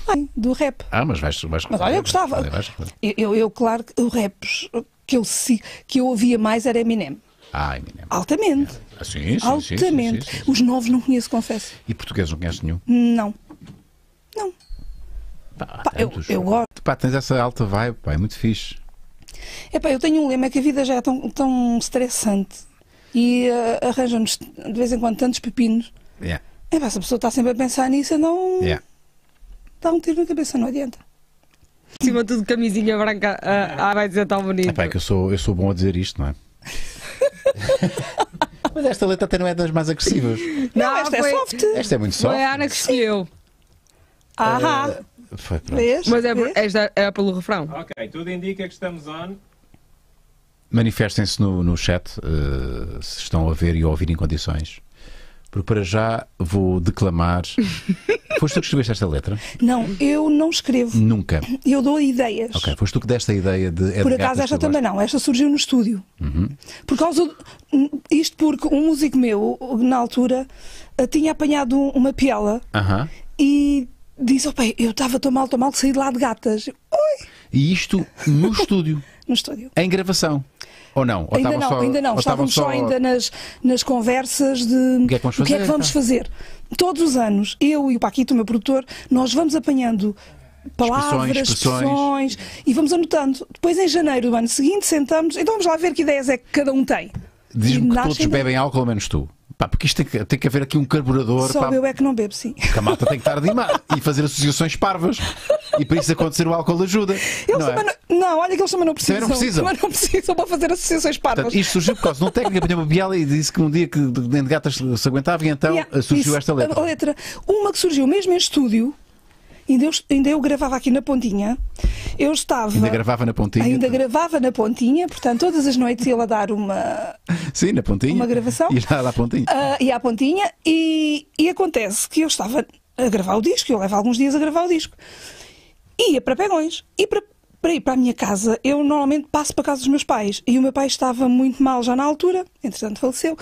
Ai, do rap. Ah, mas vais. vais Mas olha, eu gostava. Vais- vais- Eu, eu, eu, claro, que o rap que eu, que eu ouvia mais era Eminem. Ah, Eminem. Altamente. Ah, sim, sim, Altamente. sim, sim. Os novos não conheço, confesso. E português não conheces nenhum? Não. Não. Pá, Pá, eu, eu gosto. Pá, tens essa alta vibe, pá, é muito fixe. Epá, eu tenho um lema é que a vida já é tão, tão estressante e eh, arranja-nos de vez em quando tantos pepinos. Yeah, Epá, se a pessoa está sempre a pensar nisso, não yeah. dá um tiro na cabeça, não adianta. Acima de tudo, camisinha branca. Ah, ah, vai dizer tão bonito. Epá, é que eu sou, eu sou bom a dizer isto, não é? Mas esta letra até não é das mais agressivas. Não, esta foi, é soft. Esta é muito soft. Foi a Ana que escolheu. Ah, Foi, pronto. vês? Mas é, Vês? esta é pelo refrão. Ok, tudo indica que estamos on. Manifestem-se no, no chat eh, se estão a ver e a ouvir em condições. Porque para já vou declamar. Foste tu que escreveste esta letra? Não, eu não escrevo. Nunca. Eu dou ideias. Ok, foste tu que deste a ideia de. é Por de acaso esta também não, esta surgiu no estúdio. Por causa do- isto porque um músico meu, na altura, eh, tinha apanhado um- uma piela. Aham. e disse: "Opa, eu estava tão mal, tão mal que saí de lá de gatas. Oi! E isto no estúdio, No estúdio. em gravação. Ou não? Ou ainda não, só, ainda não. Estávamos só ainda nas, nas conversas de o que é que vamos fazer, vamos então? fazer. Todos os anos, eu e o Paquito, o meu produtor, nós vamos apanhando palavras, Expressões, expressões, e vamos anotando. Depois, em janeiro do ano seguinte, sentamos, então vamos lá ver que ideias é que cada um tem. Diz-me que todos bebem álcool, menos tu. Pá, porque isto tem que, tem que haver aqui um carburador. Só pá, eu é que não bebo, sim. que a malta tem que estar a dimar e fazer associações parvas. E para isso acontecer o álcool ajuda. Eles não é? não, não, olha que eles também não precisam. Também não precisam. Também não precisam para fazer associações parvas. Portanto, isto surgiu por causa de um técnico apanhou uma biela e disse que um dia que de de gatas se aguentava e então Yeah, surgiu isso, esta letra. A letra. Uma que surgiu mesmo em estúdio, ainda eu, ainda eu gravava aqui na pontinha. Eu estava. Ainda gravava na pontinha. Ainda gravava na pontinha, portanto, todas as noites ia lá dar uma. Sim, na pontinha. Uma gravação? E lá à pontinha. ah, ia à pontinha e, e acontece que eu estava a gravar o disco, eu levo alguns dias a gravar o disco. Ia para Pegões. E para, para ir para a minha casa, eu normalmente passo para a casa dos meus pais. E o meu pai estava muito mal já na altura, entretanto faleceu.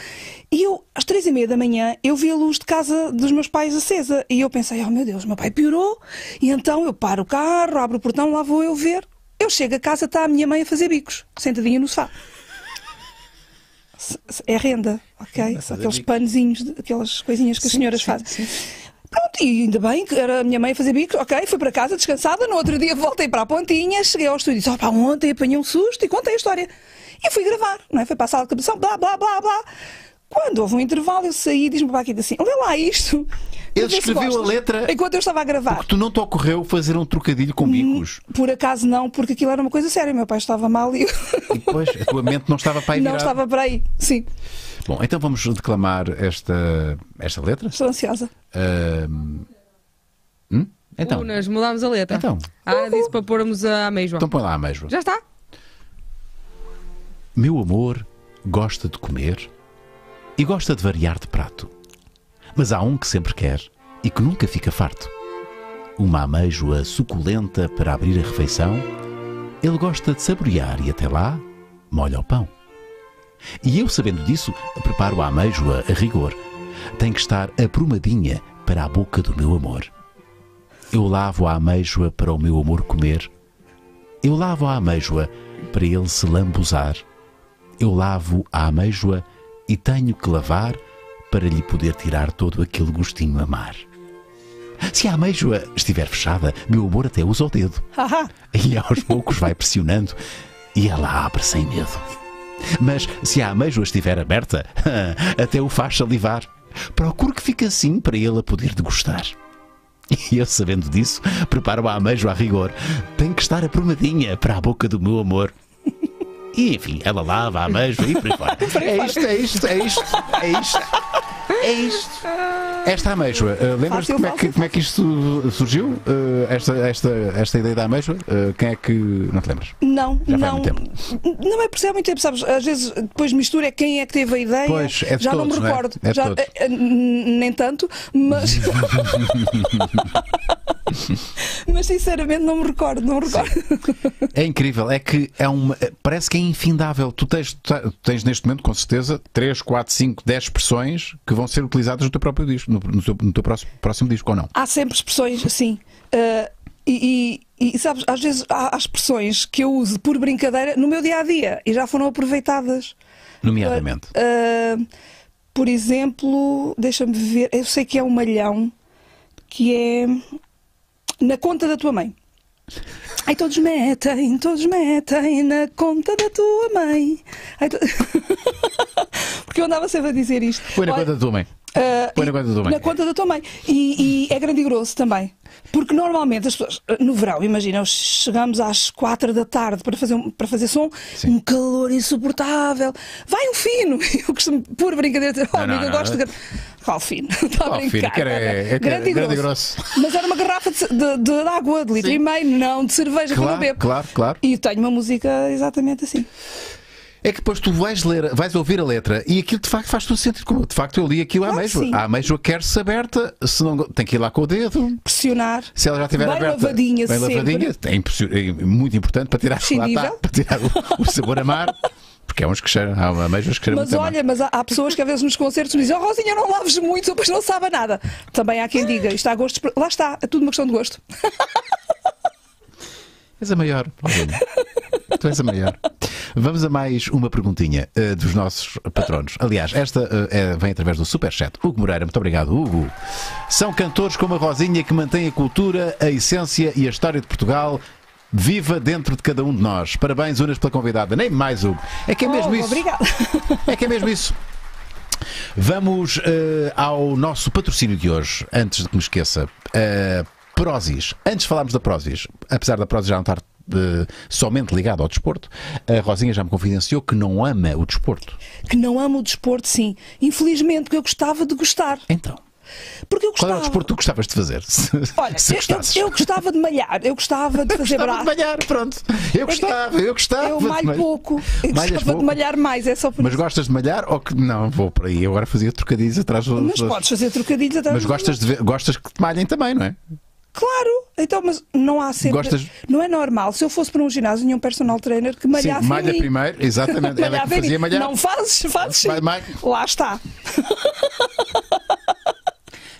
E eu, às três e meia da manhã, eu vi a luz de casa dos meus pais acesa. E eu pensei, oh meu Deus, meu pai piorou. E então eu paro o carro, abro o portão, lá vou eu ver. Eu chego a casa, está a minha mãe a fazer bicos, sentadinha no sofá. É renda, ok? São aqueles panozinhos, de- aquelas coisinhas que as senhoras fazem. Pronto, e ainda bem que era a minha mãe a fazer bico, ok, fui para casa descansada, no outro dia voltei para a pontinha, cheguei ao estúdio e disse, opa, ontem apanhei um susto e contei a história. E fui gravar, não é? Foi para a sala de gravação, blá, blá, blá, blá. Quando houve um intervalo, eu saí e diz-me para aqui assim, lê lá isto. Ele escreveu a letra- Enquanto eu estava a gravar. Porque tu não te ocorreu fazer um trocadilho com bicos. Por acaso não, porque aquilo era uma coisa séria. Meu pai estava mal e E depois a tua mente não estava para aí não virada. estava para aí. Sim, Bom, então vamos declamar esta, esta letra. estou ansiosa. Hum? Então, Unas, mudámos a letra. Então. A Ana disse para pormos a ameijoa. então põe lá a mesma. Já está? Meu amor gosta de comer e gosta de variar de prato. Mas há um que sempre quer e que nunca fica farto. Uma ameijoa suculenta para abrir a refeição. Ele gosta de saborear e até lá molha o pão. E eu, sabendo disso, preparo a ameijoa a rigor. Tem que estar aprumadinha para a boca do meu amor. Eu lavo a ameijoa para o meu amor comer. Eu lavo a ameijoa para ele se lambuzar. Eu lavo a ameijoa e tenho que lavar para lhe poder tirar todo aquele gostinho a mar. Se a ameijoa estiver fechada, meu amor até usa o dedo. E aos poucos vai pressionando e ela abre sem medo. Mas se a ameijoa estiver aberta, até o faz salivar. Procuro que fique assim para ele a poder degustar. E eu, sabendo disso, preparo a ameijoa a rigor. Tem que estar aprumadinha para a boca do meu amor. E enfim, ela lava a ameijoa e por aí fora. É isto, é isto, é isto, é isto. É isto. Esta ameijoa, uh, lembras-te Fácil, como, é que, como é que isto surgiu? Uh, esta, esta, esta ideia da ameijoa? Uh, quem é que. Não te lembras? Não, Já não. Não é por ser há muito tempo, sabes? Às vezes depois mistura é quem é que teve a ideia. Pois, é de Já todos, não me não é? recordo. É de Já, eh, eh, nem tanto, mas. mas sinceramente não me recordo, não me recordo. É incrível, é que é uma, parece que é infindável. Tu tens, tu tens neste momento, com certeza, 3, 4, 5, 10 expressões que vão ser utilizadas no teu próprio disco, no, no teu, no teu próximo, próximo disco, ou não? Há sempre expressões assim. eh, e, e- e, sabes, às vezes há, expressões que eu uso por brincadeira no meu dia a dia e já foram aproveitadas. Nomeadamente. Uh, por exemplo, deixa-me ver, eu sei que é um malhão que é na conta da tua mãe. Ai, todos metem, todos metem na conta da tua mãe. Ai, to- Porque eu andava sempre a dizer isto. Põe na Olha, conta da tua mãe. Uh, Põe na conta da tua mãe. Na conta da tua mãe. E, e é grande grosso também. Porque normalmente as pessoas, no verão, imagina, chegamos às quatro da tarde para fazer, para fazer som, Sim. um calor insuportável. Vai um fino! Eu costumo, por brincadeira, dizer, oh, Não, não, amiga, não. gosto de. Qual fino? Está a brincar. fino? É grande, e grande e grosso. Mas era uma garrafa de, de- de água, de litro Sim. e meio, não de cerveja que eu não Claro, bebo. claro, claro. E tenho uma música exatamente assim. É que depois tu vais ler, vais ouvir a letra e aquilo de facto faz todo sentido. Como de facto eu li aquilo à Claro que ameijoa. sim. A ameijoa quer-se aberta, se não tem que ir lá com o dedo. Pressionar. Se ela já estiver Bem aberta, lavadinha bem sempre. lavadinha, é, é muito importante para tirar, lá está, para tirar o, o sabor amar. Porque há uns que cheiram, há ameijoas que cheiram Mas olha, mas há, há pessoas que às vezes nos concertos me dizem Oh Rosinha, não laves muito, depois não sabe nada. Também há quem diga, isto há gostos. Lá está, é tudo uma questão de gosto. És a maior. Olha, tu és a maior. Vamos a mais uma perguntinha eh, dos nossos patronos. Aliás, esta eh, é- vem através do Superchat. Hugo Moreira, muito obrigado, Hugo. São cantores como a Rosinha que mantêm a cultura, a essência e a história de Portugal. Viva dentro de cada um de nós. Parabéns, Unas, pela convidada. Nem mais, Hugo. É que é mesmo Oh, isso. Obrigada. É que é mesmo isso. Vamos eh, ao nosso patrocínio de hoje, antes de que me esqueça. Eh, Prozis. Antes de falarmos da Prozis, apesar da Prozis já não estar eh, somente ligada ao desporto, a Rosinha já me confidenciou que não ama o desporto. Que não amo o desporto, sim. Infelizmente, porque eu gostava de gostar. Então, Porque eu qual era gostava. o desporto que tu gostavas de fazer? Se, Olha, se eu- eu, eu gostava de malhar, eu gostava de fazer gostava de braço. malhar, pronto. Eu gostava, eu gostava. Eu de malho pouco. Eu Malhas gostava pouco? de malhar mais, é só por Mas isso. gostas de malhar ou que. Não, vou por aí. Eu agora fazia trocadilhos atrás dos. Mas podes fazer trocadilhos até Mas gostas, de ver, gostas que te malhem também, não é? Claro, então, mas não há sempre. Gostas- Não é normal. Se eu fosse para um ginásio, tinha um personal trainer que malhasse. Sim, malha primeiro, exatamente. Ela é que fazia malhar. Não fazes, fazes vai. Lá está.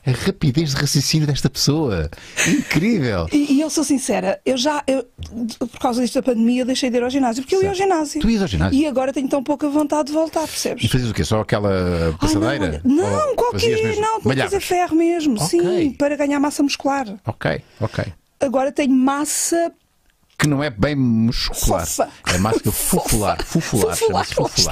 A rapidez de raciocínio desta pessoa. Incrível. E, e eu sou sincera, eu já, eu, por causa disto da pandemia, deixei de ir ao ginásio, porque eu ia ao Certo. ginásio. Tu ias ao ginásio? E agora tenho tão pouca vontade de voltar, percebes? E fazias o quê? Só aquela Ai, passadeira? não, Ou não qualquer, não, para Malhavas? fazer ferro mesmo, Ok. sim, para ganhar massa muscular. Ok, ok. Agora tenho massa Que não é bem muscular. Fofa. É Fofa. fufular. Fufular, Fufular, chama-se.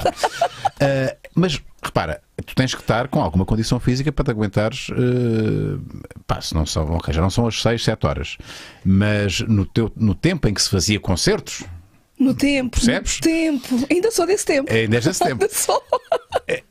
Ah, mas repara, tu tens que estar com alguma condição física para te aguentares. ah, pá, se não são, ok, já não são as 6, 7 horas. Mas no, teu, no tempo em que se fazia concertos, no tempo. Percebes? No tempo. Ainda sou desse tempo. ainda és desse tempo. Ainda sou. Eh,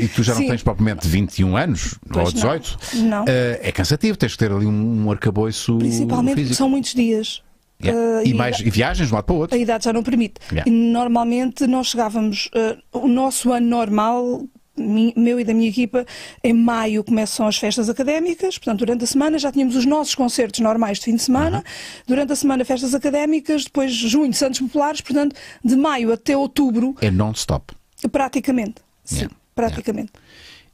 e tu já não Sim. tens propriamente 21 anos Pois ou 18, não. Não. eh, é cansativo, tens que ter ali um, arcabouço Principalmente porque físico. são muitos dias. Yeah. Ah, e, e mais, e viagens de um lado para o outro. A idade já não permite. Yeah. E normalmente nós chegávamos, eh, o nosso ano normal, meu e da minha equipa, em maio começam as festas académicas, portanto, durante a semana já tínhamos os nossos concertos normais de fim de semana, durante a semana festas académicas, depois junho, Santos Populares, portanto, de maio até outubro, É non-stop. praticamente. Sim, Yeah.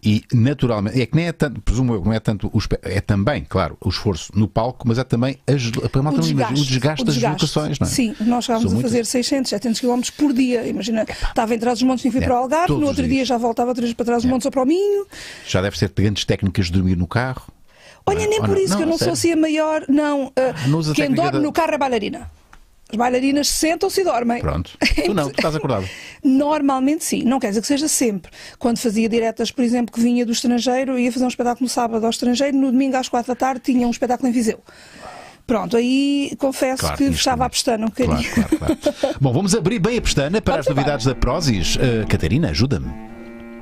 E naturalmente, é que nem é tanto, presumo eu, que não é tanto, o é também, claro, o esforço no palco, mas é também as, a malta não imagina, o desgaste das deslocações, não é? Sim, nós São a fazer 600, 700 km por dia. Imagina, estava em trás dos montes e fui É, para o Algarve, no outro. É. dia já voltava vez para trás dos montes ou para o Minho. Já deve ser grandes técnicas de dormir no carro. Olha, nem Ou por não? isso, que eu Não, não sério. sou assim a maior. Não, não a quem dorme da- no carro é bailarina. As bailarinas sentam-se e dormem. Pronto. Tu não, tu estás acordado. Normalmente sim, não quer dizer que seja sempre. Quando fazia diretas, por exemplo, que vinha do estrangeiro, ia fazer um espetáculo no sábado ao estrangeiro, no domingo às quatro da tarde tinha um espetáculo em Viseu. Pronto, aí confesso Claro, que fechava a pestana um bocadinho. Claro, claro. Bom, vamos abrir bem a pestana para as novidades da Prozis. Uh, Catarina, ajuda-me.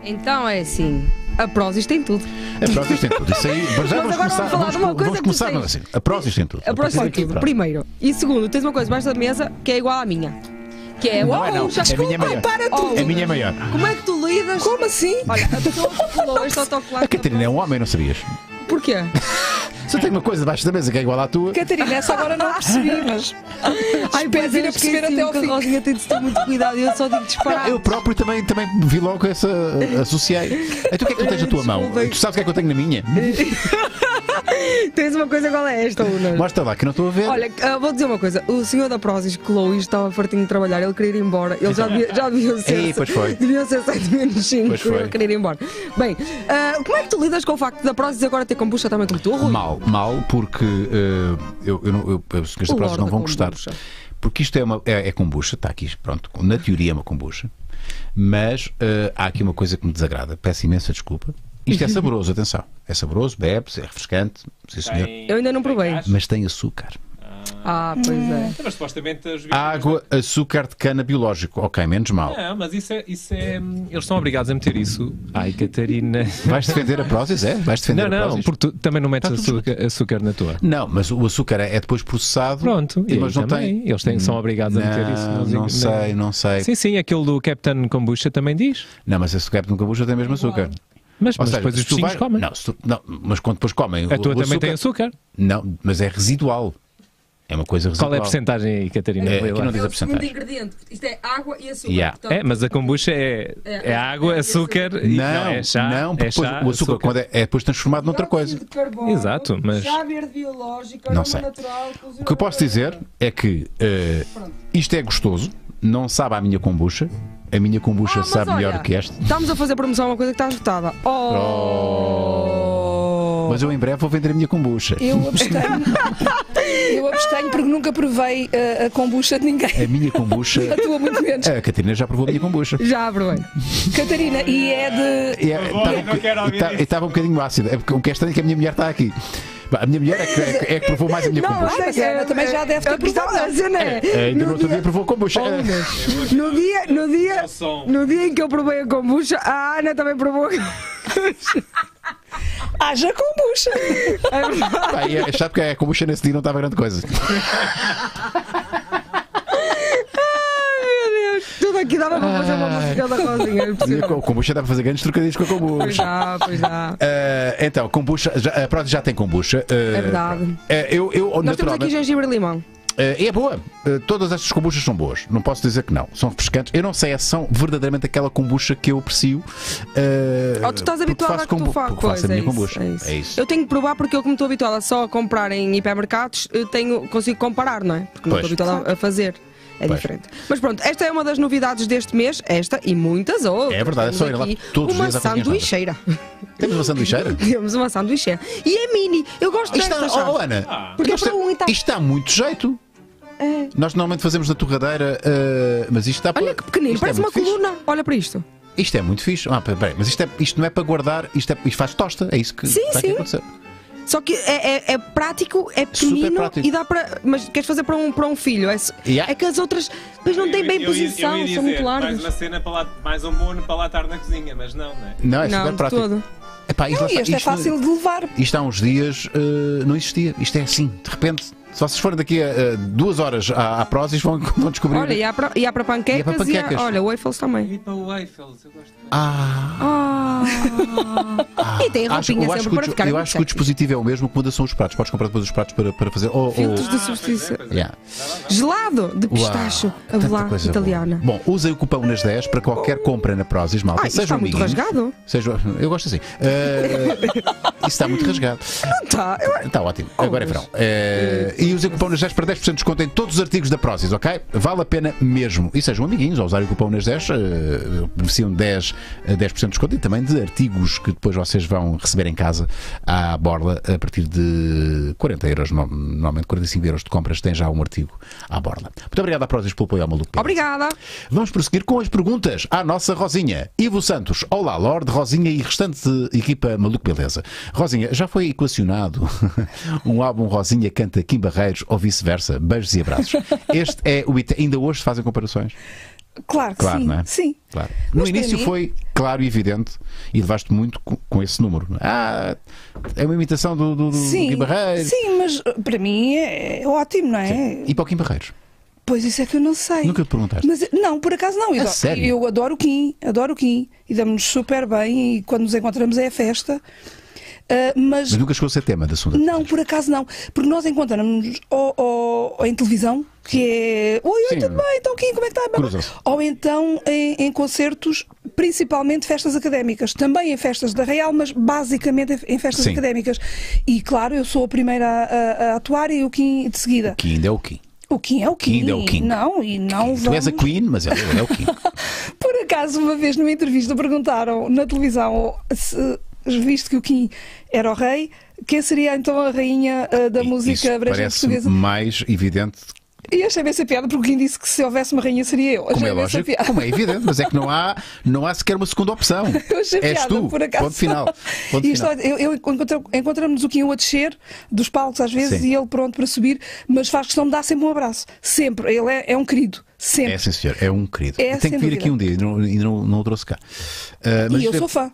Então é assim. A Prozis tem tudo. A Prozis tem tudo. Isso aí, mas já Mas vamos agora começar, vamos falar de uma coisa vamos começar tens. assim. A Prozis tem tudo. A Prozis tem tudo. Primeiro. E segundo, tens uma coisa debaixo da mesa que é igual à minha. Que é, Não é não. uau, já A minha é maior. para Oh, A minha é maior. Como é que tu lidas? Como assim? Olha, a pessoa que colou este autocolante. A Catarina é um homem, não sabias? Porquê? Se eu tenho uma coisa debaixo da mesa que é igual à tua, Catarina, essa agora não percebi, mas. Ai, Espero pois vir é, a perceber até ao que fim. A Rosinha tem de ter muito cuidado e eu só digo disparar. eu próprio também, também vi logo essa. associei. Então o que é que tu tens na tua mão? Tu sabes o que é que eu tenho na minha? Tens uma coisa igual a esta, Una. Mostra lá que não estou a ver. Olha, ah, vou dizer uma coisa. O senhor da Prozis isto, estava fartinho de trabalhar, ele queria ir embora. Ele já devia, já devia ser. Ei, pois foi. Devia ser 7 menos 5 Pois foi. ele queria ir embora. Bem, ah, como é que tu lidas com o facto da Prozis agora ter kombucha também como tu, Rui? Mal, mal, porque eh, eu, eu, não- eu, os senhores da O próxima Lorde não vão gostar. Porque isto é, uma, é, é kombucha, está aqui, pronto, na teoria é uma kombucha, mas eh, há aqui uma coisa que me desagrada, peço imensa desculpa. Isto é saboroso, atenção, é saboroso, bebe-se, é refrescante, sim senhor, Tem- Eu ainda não provei. mas tem açúcar. Ah, pois é. Mas supostamente as Água, açúcar de cana biológico, ok, menos mal. Não, mas isso é. Isso é Eles são obrigados a meter isso. Ai, Catarina. Vais defender a Prozis, é? Vais defender Não, a não, Prozis? porque tu também não metes tudo açúcar, açúcar na tua. Não, mas o açúcar é é depois processado. Pronto, e e mas aí não também. tem. Eles têm, são obrigados a meter isso. Não, não sei, não sei. Sim, sim, aquele do Captain Kombucha também diz. Não, mas esse Captain Kombucha tem mesmo açúcar. Mas, mas seja, depois os tu vizinhos vai- comem. Não, tu- não, mas quando depois comem. a tua o também tem açúcar- açúcar. Não, mas é residual. É uma coisa residual. Qual é a porcentagem aí, Catarina? É, aqui lá. não diz a porcentagem. ingrediente. Isto é água e açúcar. Yeah. É, mas a kombucha é, É, é água, é açúcar e Não, não, é chá. não, porque é chá, o açúcar, quando é, é depois transformado noutra coisa. Exato, mas- Chá verde biológico, Não sei. natural, O que eu posso dizer é que eh, isto é gostoso, não sabe à minha kombucha. A minha kombucha Ah, sabe melhor olha, do que esta. Estamos a fazer promoção a uma coisa que está esgotada. Oh! Mas eu em breve vou vender a minha kombucha. Eu abstenho. eu abstenho porque nunca provei uh, a kombucha de ninguém. A minha kombucha. A tua, muito menos. A Catarina já provou a minha kombucha. Já provei. Catarina, e é de. E é- estava um tá- um bocadinho ácido. É porque o que é estranho é que a minha mulher está aqui. A minha mulher é que, é que- é que provou mais a minha kombucha. mas ela também já deve ter a provado. da cena é. Eh, Ainda no no outro dia dia- provou kombucha. Oh, Inês, No dia, no dia, É no dia em que eu provei a kombucha, a Ana também provou. Haja kombucha. É pá, e é chato porque a kombucha nesse dia não estava grande coisa. Tudo aqui dava para fazer uma música da cozinha. é impossível. kombucha dá para fazer grandes trocadilhos com a Pois kombucha. já, pois já. Eh, então, kombucha, já, a Prodi já tem kombucha. eh, É verdade. eh, eu, eu, Nós temos aqui naturalmente, gengibre e limão. é boa. Todas estas kombuchas são boas. Não posso dizer que não. São refrescantes. Eu não sei se são verdadeiramente aquela kombucha que eu aprecio. eh, Ou tu estás habituado a que tu kombu- fazes. porque faço a minha é, isso, kombucha. é isso. É isso. Eu tenho que provar porque eu, como estou habituada só a comprar em hipermercados, tenho, consigo comparar, não é? Porque não Pois. estou habituada a fazer. É Pois. diferente. Mas pronto, esta é uma das novidades deste mês, esta e muitas outras. É verdade, é só ir lá todos os uma dias cozinha sanduicheira. Temos uma sanduicheira? Temos uma sanduicheira. E é mini. Eu gosto Isto desta, está, oh? Ana, Ah. Porque isto, é para um e tal. isto dá muito jeito. É. Nós normalmente fazemos na torradeira, eh, mas isto está Olha que pequenino, isto é parece uma muito fixe. coluna. Olha para isto. Isto é muito fixe. Ah, peraí, mas isto, é, isto não é para guardar, isto, é, isto faz tosta. É isso que Sim, está aqui a sim. acontecer. Só que é, é- é prático, é pequenino prático. e dá para. Mas queres fazer para um, para um filho? É, Yeah. é que as outras depois não têm bem Eu ia- eu posição, dizer, são muito Mais largas. uma cena para lá, mais um mono para lá estar na cozinha, mas não, não é? Não, é Não, super de prático. todo. Epá, isto, lá E está, este é isto- fácil de levar. Isto há uns dias eh, não existia. Isto é assim, de repente. Se vocês forem daqui a eh, duas horas à, à Prozis, vão, vão descobrir. Olha, e há para, e há para panquecas E há para panquecas. há- olha, waffles também. E para o Eiffels, eu gosto. Ah, Ah. E tem acho, roupinha acho, sempre para ficar eu acho que o dispositivo é o mesmo, que muda são os pratos. Podes comprar depois os pratos para, para fazer. Oh, oh, Filtros de Ah, substituição. yeah. Gelado de pistacho, avelã coisa italiana. boa. Bom, usem o cupão nas 10 para qualquer compra na Prozis, malta. Ah, isto está Sejam muito amiguinhos. rasgado. Sejam, eu gosto assim. Eh, isso está muito rasgado. Não está. Eu- Está ótimo. Agora é verão. Eh, e usem o cupom nas 10 para 10% de desconto em todos os artigos da Prozis, ok? Vale a pena mesmo. E sejam amiguinhos, ao usarem o cupom nas 10, eh, beneficiam 10, eh, 10% de desconto e também de artigos que depois vocês vão receber em casa à borla a partir de 40 euros. No- Normalmente 45 euros de compras tem já um artigo à borla. Muito obrigado à Prozis pelo apoio ao maluco. Obrigada. Vamos prosseguir com as perguntas à nossa Rosinha. Ivo Santos, olá, Lorde, Rosinha e restante equipa Maluco Beleza. Rosinha, já foi equacionado um álbum Rosinha canta Kim Barreiros ou vice-versa? Beijos e abraços. Este é o IT. Ainda hoje se fazem comparações? Claro que Claro, sim. não é? Sim. Claro. No Mas início mim- foi claro e evidente e levaste muito com, com esse número. Ah, é uma imitação do, do, do Sim, Gui Barreiro. sim, mas uh, para mim é, é ótimo, não é? E para o Kim Barreiros? Pois isso é que eu não sei. Nunca te perguntaste? Mas, não, por acaso não. Eu, adoro- sério? eu adoro o Kim, adoro o Kim e damos-nos super bem e quando nos encontramos é a festa. Ah, mas Mas nunca chegou a ser tema da segunda não, por acaso não. Porque nós encontramos ou, ou- ou em televisão, que é Oi, oi, Sim. tudo bem, então Kim, como é que está? Ou então em, em concertos, principalmente festas académicas. Também em festas da Real, mas basicamente em- festas Sim. académicas. E claro, eu sou a primeira a, a- a atuar e o Kim de seguida. Que ainda é o Kim. O Kim é o Kim. Kim é o Kim. Não, e não Tu és a vamos- Queen, mas ele é o Kim. Por acaso, uma vez numa entrevista perguntaram na televisão se, visto que o Kim era o rei, quem seria então a rainha ah, da Isso música parece portuguesa? mais evidente, E achei bem essa piada porque o Kim disse que se houvesse uma rainha seria eu. como Achei é bem essa lógico, piada. como é evidente, mas é que não há, não há sequer uma segunda opção. Eu achei És piada, tu. por acaso. Ponto final. Ponto E isto, final. eu, eu encontramos o Kim a descer dos palcos às vezes Sim. e ele pronto para subir, mas faz questão de dar sempre um abraço. Sempre. Ele é, é um querido. Sempre. É sim, senhor, é um querido. É, Tem que vir dúvida. aqui um dia, ainda não, não, não o trouxe cá. Mas e eu é- sou fã.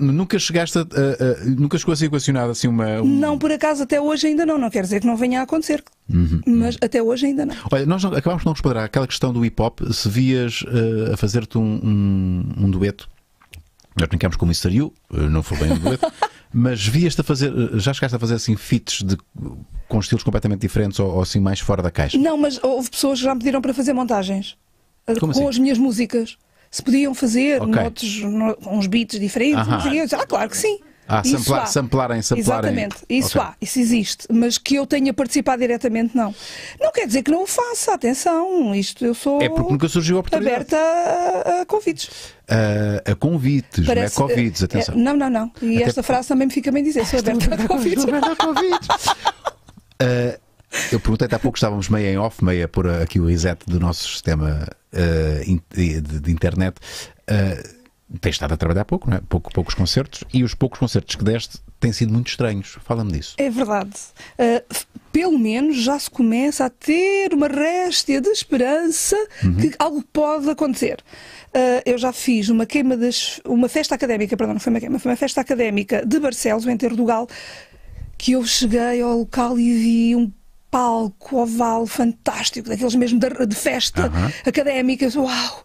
Nunca chegaste a, a- a- Nunca chegou a ser equacionado assim uma. um- Não, por acaso, até hoje ainda não. Não quer dizer que não venha a acontecer. Uhum, Mas até hoje ainda não. Olha, nós não, acabámos de não responder àquela questão do hip hop. Se vias eh, a fazer-te um, um, um dueto, nós brincámos com o Mr. You, eh, não foi bem um dueto, mas vias-te a fazer, eh, já chegaste a fazer assim feats de, com estilos completamente diferentes ou, ou assim mais fora da caixa? Não, mas houve pessoas que já me pediram para fazer montagens Como com assim? as minhas músicas. Se podiam fazer Ok. noutros, no, uns beats diferentes. Eu disse, ah, claro que sim. Ah, Isso samplar- há. samplarem- samplarem. Exatamente, isso Ok. há, isso existe. Mas que eu tenha participado diretamente, não. Não quer dizer que não o faça, atenção. Isto eu sou É porque nunca surgiu a oportunidade. aberta a, a convites. Ah, a convites, Parece- não é convites, eh, atenção. eh, não, não, não. E Até esta frase também me fica bem dizer. Sou aberta a convites. Uh, eu perguntei-te há pouco, estávamos meio em off, meio a pôr aqui o reset do nosso sistema uh, de, de internet. Uh, tens estado a trabalhar pouco, não é? Pouco, poucos concertos e os poucos concertos que deste têm sido muito estranhos. Fala-me disso. É verdade. Uh, pelo menos já se começa a ter uma réstia de esperança que algo pode acontecer. Uh, eu já fiz uma queima das. uma festa académica, perdão, não foi uma queima, foi uma festa académica de Barcelos, o enterro do Galo, que eu cheguei ao local e vi um palco oval fantástico, daqueles mesmo de, de festa Aham. académica. Uau,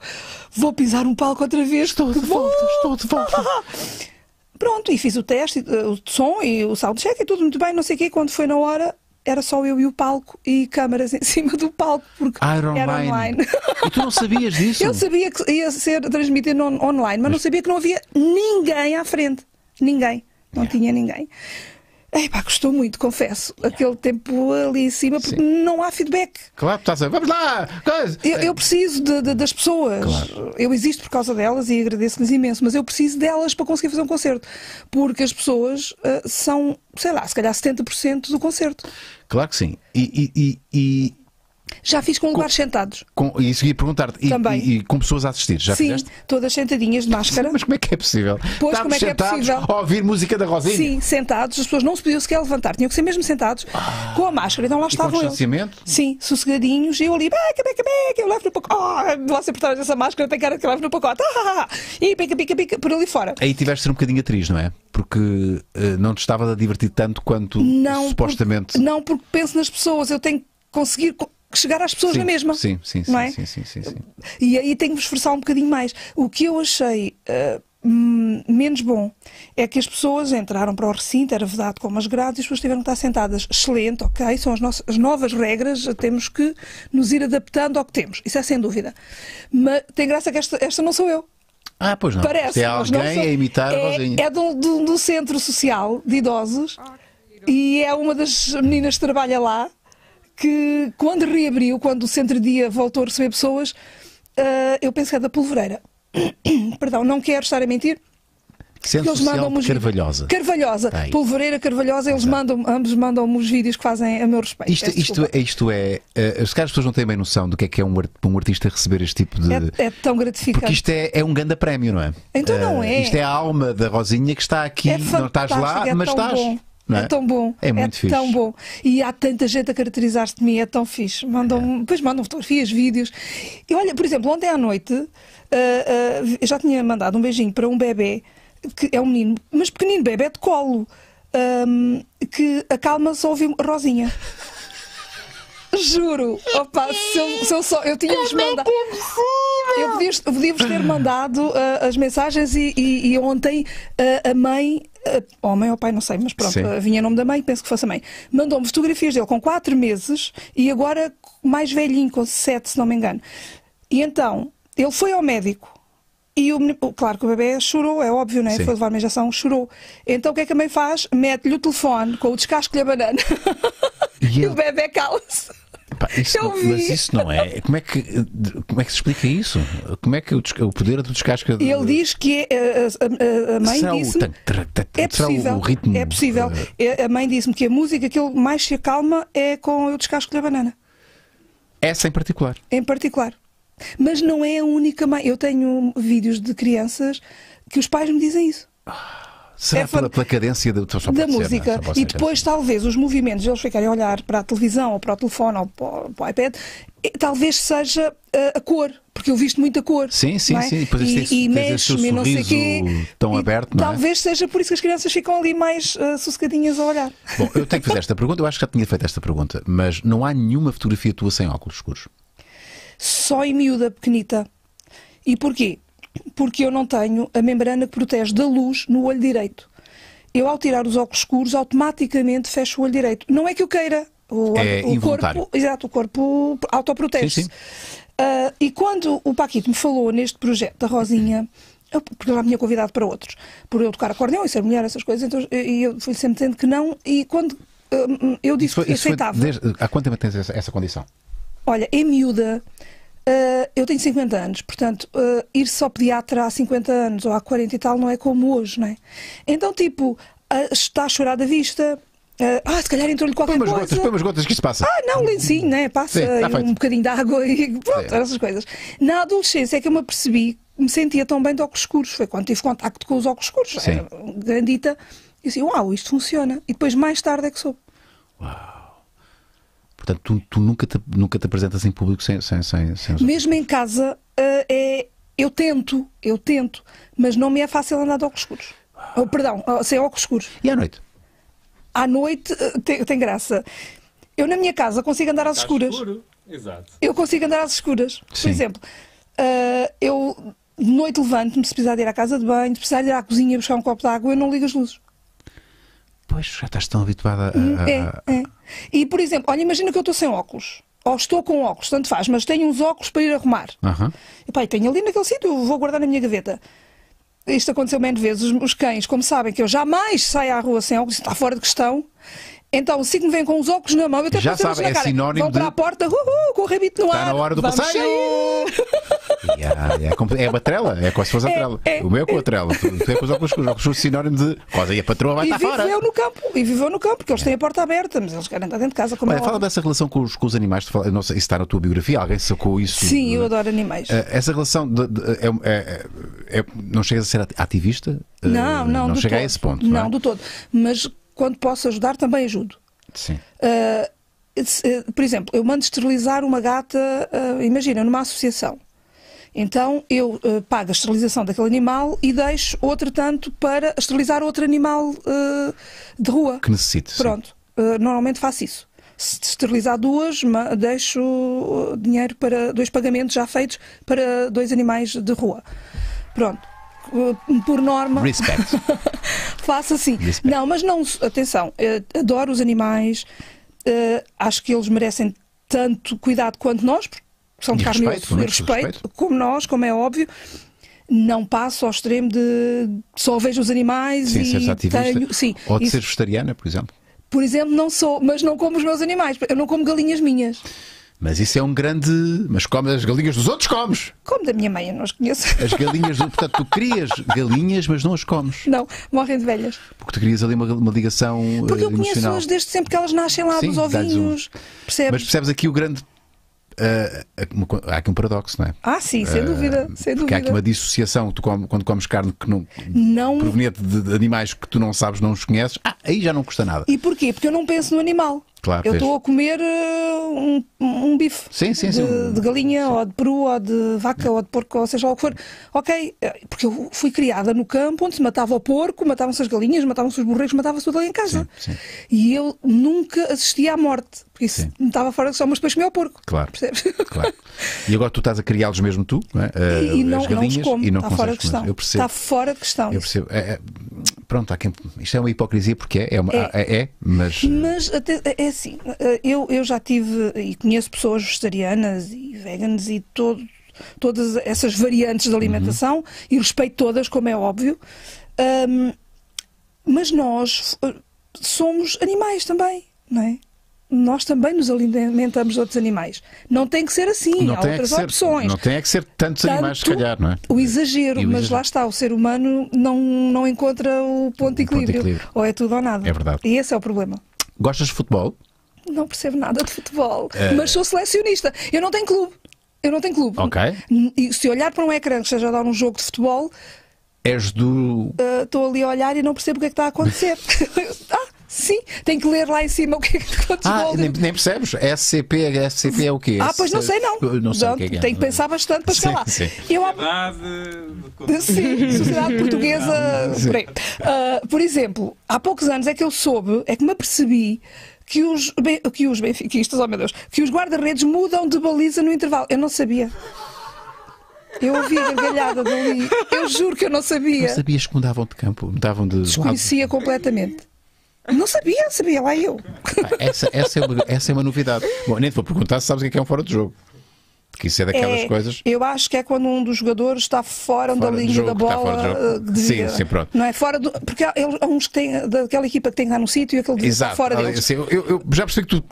vou pisar um palco outra vez. Estou de volta, estou de volta. Pronto, e fiz o teste, eh, o som e o soundcheck e tudo muito bem, não sei o quê. Quando foi na hora, era só eu e o palco e câmaras em cima do palco, porque Iron era online. E tu não sabias disso? Eu sabia que ia ser transmitido on- online, mas, não sabia que não havia ninguém à frente. Ninguém. Não tinha ninguém. Epá, custou muito, confesso. Aquele tempo ali em cima, porque não há feedback. Claro, estás a. Vamos lá! Eu, eu preciso de- de- das pessoas. Eu existo por causa delas e agradeço-lhes imenso, mas eu preciso delas para conseguir fazer um concerto. Porque as pessoas ah, são, sei lá, se calhar 70% do concerto. Claro que sim. E, e, e, Já fiz com lugares sentados. com, e segui perguntar-te, e, Também. e- e com pessoas a assistir, já Sim, fizeste? todas sentadinhas de máscara. Mas como é que é possível? Pois, Estávamos como é que é sentados possível? a ouvir música da Rosinha? Sim, sentados, as pessoas não se podiam sequer levantar, tinham que ser mesmo sentados, com a máscara. Então lá Ah. com eles. distanciamento? Sim, sossegadinhos, e eu ali, beca, beca, beca, eu levo no pacote. Oh, você por trás dessa máscara tem cara que eu levo no pacote. Ah, ah, ah. E pica, pica, pica, por ali fora. Aí tiveste ser um bocadinho atriz, não é? Porque eh, não te estava a divertir tanto quanto Não, supostamente. Porque, não, porque penso nas pessoas, eu tenho que conseguir co- chegar às pessoas sim, na mesma. Sim, sim, sim, não é? sim, sim, sim, sim. E aí tenho que me esforçar um bocadinho mais. O que eu achei ah, hum, menos bom é que as pessoas entraram para o recinto, era vedado com umas grades e as pessoas tiveram que estar sentadas. Excelente, ok, são as, nossas, as novas regras, temos que nos ir adaptando ao que temos. Isso é sem dúvida. Mas tem graça que esta, esta não sou eu. Ah, pois não. Parece. Se é mas não alguém sou. a imitar a é, Rosinha. É do, do, do centro social de idosos e é uma das meninas que trabalha lá que quando reabriu, quando o centro-dia voltou a receber pessoas, ah, eu penso que é da Polvoreira. Perdão, não quero estar a mentir. Centro Eles Social os Carvalhosa. Carvalhosa. Tá aí. Polvoreira, Carvalhosa, eles mandam, ambos mandam-me os vídeos que fazem a meu respeito. Isto, isto, é, isto é. eh, se calhar as pessoas não têm bem noção do que é que é um, um artista receber este tipo de. é, é tão gratificante. Porque isto é, é um grande prémio, não é? Então não Eh, é. Isto é a alma da Rosinha que está aqui, É não estás lá, é mas estás. bom. Não é? É tão bom. É muito fixe. tão bom. E há tanta gente a caracterizar-se de mim, é tão fixe. Mandam, Depois mandam fotografias, vídeos. E olha, por exemplo, ontem à noite ah, ah, eu já tinha mandado um beijinho para um bebê, que é um menino, mas pequenino, bebê de colo, ahm, que acalma-se a ouvir Rosinha. Juro, opa, se eu, se eu só. Eu tinha-lhes mandado. Eu podia- eu podia-vos ter mandado ah, as mensagens e, e- e ontem a mãe. Ah, ou pai, não sei, mas pronto, Sim. ah, vinha nome da mãe, penso que fosse a mãe. Mandou-me fotografias dele com 4 meses e agora mais velhinho, com 7, se não me engano. E então, ele foi ao médico. E o menino- claro que o bebê chorou, é óbvio, né? Sim. Foi levar uma injeção, chorou. Então o que é que a mãe faz? Mete-lhe o telefone com o descasco-lhe a banana. E E, ele- o bebê cala-se. Pá, isso não- mas isso não é. Como é, que, como é que se explica isso? Como é que o, o poder do descasca. Ele diz que é, a, a- a mãe Será o disse tan- tra- tra- é será o possível, ritmo, é possível. eh, É- A mãe disse-me que a música que ele mais se acalma é com eu descasco-lhe a banana, Essa em particular. em particular. Mas não é a única mãe. Eu tenho vídeos de crianças que os pais me dizem isso. Será É pela, pela cadência do, da ser, é? música. Pode E ser depois, talvez, os movimentos, eles ficarem a olhar para a televisão, ou para o telefone, ou para o, para o iPad, talvez seja eh, a cor, porque eu visto muita cor. Sim, sim, é? sim. Depois e, e mexe-me, não sei quê. tão aberto, não é? Talvez seja por isso que as crianças ficam ali mais eh, sossegadinhas a olhar. Bom, eu tenho que fazer esta pergunta. Eu acho que já tinha feito esta pergunta, mas não há nenhuma fotografia tua sem óculos escuros. Só em miúda pequenita. E porquê? Porque eu não tenho a membrana que protege da luz no olho direito. Eu, ao tirar os óculos escuros, automaticamente fecho o olho direito. Não é que eu queira. O, É o corpo, exato, o corpo autoprotege-se. Ah, e quando o Paquito me falou neste projeto da Rosinha, eu, porque já me tinha convidado para outros, por eu tocar acordeão e ser mulher, essas coisas, então, e eu fui sempre dizendo que não, e quando ah, eu disse Isso que isso aceitava. desde- há quanto tempo tens essa, essa condição? Olha, em miúda, ah, eu tenho 50 anos, portanto, ah, ir só pediatra há 50 anos ou há 40 e tal não é como hoje, não é? Então, tipo, ah, está a chorar da vista, ah, ah, se calhar entrou-lhe qualquer Põe umas coisa. gotas, põe umas gotas, que isso passa. Ah, não, lencinho, né? Passa Sim, tá feito. um bocadinho de água e pronto, Sim. essas coisas. Na adolescência é que eu me apercebi que me sentia tão bem de óculos escuros. Foi quando tive contacto com os óculos escuros. Sim. Era grandita. E assim, uau, isto funciona. E depois, mais tarde, é que soube. Portanto, tu, tu nunca, te, nunca te apresentas em público sem, sem, sem, sem os Mesmo em casa, ah, é, eu tento, eu tento, mas não me é fácil andar de óculos escuros. Oh, perdão, oh, sem óculos escuros. E à noite? À noite ah, tem, tem graça. Eu na minha casa consigo andar às escuras. Escuro. Exato. Eu consigo andar às escuras. Por Sim. exemplo, ah, eu de noite levanto-me, se precisar de ir à casa de banho, se precisar de ir à cozinha buscar um copo de água, eu não ligo as luzes. Pois, já estás tão habituada a. É, é. E, por exemplo, olha, imagina que eu estou sem óculos. Ou estou com óculos, tanto faz, mas tenho uns óculos para ir arrumar. Aham. E pá, tenho ali naquele sítio, vou guardar na minha gaveta. Isto aconteceu menos vezes. Os, os cães, como sabem que eu jamais saio à rua sem óculos, está fora de questão. Então, assim que me vêm com os óculos na mão, eu até Já sabem, na é cara, sinónimo Vão para de- a porta, uhul, com o rabito no Está ar. na hora do vamos passeio! Yeah, yeah, é é a trela, é como se fosse a É, trela. é, o meu é com a trela. Tu, é com os óculos. Os óculos sinónimo de. Rosa e a patroa vai E estar fora. viveu no campo, e viveu no campo, porque eles têm a porta aberta, mas eles querem estar dentro de casa como Olha, é fala dessa relação com os, com os animais. Fala- Não sei, isso está na tua biografia, alguém sacou isso? Sim, eu adoro animais. Eh, Essa relação de- de- é, é- é- não chegas a ser ati- ativista? Eh, Não, não, Não chega a todo. esse ponto. Não, é? do todo. Mas quando posso ajudar, também ajudo. Sim. Eh, por exemplo, eu mando esterilizar uma gata, ah, imagina, numa associação. Então eu ah, pago a esterilização daquele animal e deixo outro tanto para esterilizar outro animal ah, de rua. Que necessite. Pronto, uh, normalmente faço isso. Se esterilizar duas, deixo uh, dinheiro para dois pagamentos já feitos para dois animais de rua. Pronto. Uh, Por norma, Respect. faço assim. Respeito. Não, mas não, atenção, uh, adoro os animais, uh, acho que eles merecem tanto cuidado quanto nós, porque são de carne e respeito, osso, e respeito, respeito. como nós, como é óbvio. Não passo ao extremo de só vejo os animais Sim, e tenho. Sim, Ou de isso- ser vegetariana, por exemplo. por exemplo, não sou, mas não como os meus animais. Eu não como galinhas minhas. Mas isso é um grande. Mas comes as galinhas dos outros, comes! Como da minha mãe, eu não as conheço. As galinhas. do- Portanto, tu crias galinhas, mas não as comes. Não, morrem de velhas. Porque tu crias ali uma, uma ligação Porque eh, eu emocional. conheço-as desde sempre que elas nascem lá Sim, dos dá-lhes um- ovinhos. Percebes? Mas percebes aqui o grande co- há aqui um paradoxo, não é? Ah, sim, sem dúvida, sem Porque há aqui dúvida. uma dissociação. Tu come- quando comes carne que não, Não. proveniente de, de animais que tu não sabes, não os conheces, ah, aí já não custa nada. E porquê? Porque eu não penso no animal. Claro, eu estou a comer eh, um, um bife Sim, sim, de, sim. de galinha, ou de peru, ou de vaca, ou de porco, ou seja lá o que for. Ok, eh, porque eu fui criada no campo onde se matava o porco, matavam-se as galinhas, matavam-se os borregos, matava-se tudo ali em casa. E eu nunca assistia à morte, porque isso me estava fora de questão, mas depois comia o porco. Claro. Percebes? Claro. E agora tu estás a criá-los mesmo tu, não é? E, e não, as não os galinhas, como, e não está fora de questão. Eu percebo. Está fora de questão. Eu percebo. É, é, pronto, há quem, isto é uma hipocrisia porque é, é, uma- É. é, é, mas Mas até, é assim, eu, eu já tive e conheço pessoas vegetarianas e veganas e todo, todas essas variantes de alimentação e respeito todas, como é óbvio. Ahm, mas nós eh, somos animais também, não é? Nós também nos alimentamos de outros animais. Não tem que ser assim, não há é outras ser, opções. não tem é que ser tantos animais, se Tanto calhar, não é? O exagero, o mas exagero. lá está, o ser humano não, não encontra o ponto de ponto de equilíbrio. Ou é tudo ou nada. É verdade. E esse é o problema. Gostas de futebol? Não percebo nada de futebol, É. mas sou selecionista. Eu não tenho clube. Eu não tenho clube. Ok. E se olhar para um ecrã que esteja a dar um jogo de futebol, És do. ah, estou ali a olhar e não percebo o que é que está a acontecer. ah, sim, tenho que ler lá em cima o que é que a Ah, nem, nem percebes? SCP, SCP é o quê? Ah, pois não sei não. Não sei que é que é. Tenho que pensar bastante para chegar Sim, lá. sim. Eu há Verdade. Sim, Sociedade Portuguesa. Sim. Ah, por exemplo, há poucos anos é que eu soube, é que me apercebi que os, que os benfiquistas, oh meu Deus, que os guarda-redes mudam de baliza no intervalo. Eu não sabia. Eu ouvi a gargalhada dali. Eu juro que eu não sabia. Não sabias que mudavam de campo? Mudavam de. Desconhecia completamente. Não sabia, sabia lá eu. Essa, essa, é uma, essa é uma novidade. Bom, nem te vou perguntar se sabes o que é é um fora de jogo. Que isso é daquelas É, coisas. Eu acho que é quando um dos jogadores está fora, da Fora de linha jogo, da está bola. de eh, devia. Sim, sim, pronto. Não é fora do. Porque há, há uns que têm, daquela equipa que tem que estar no sítio e aquele Exato. fora deles. sim, eu, eu já percebi que tu.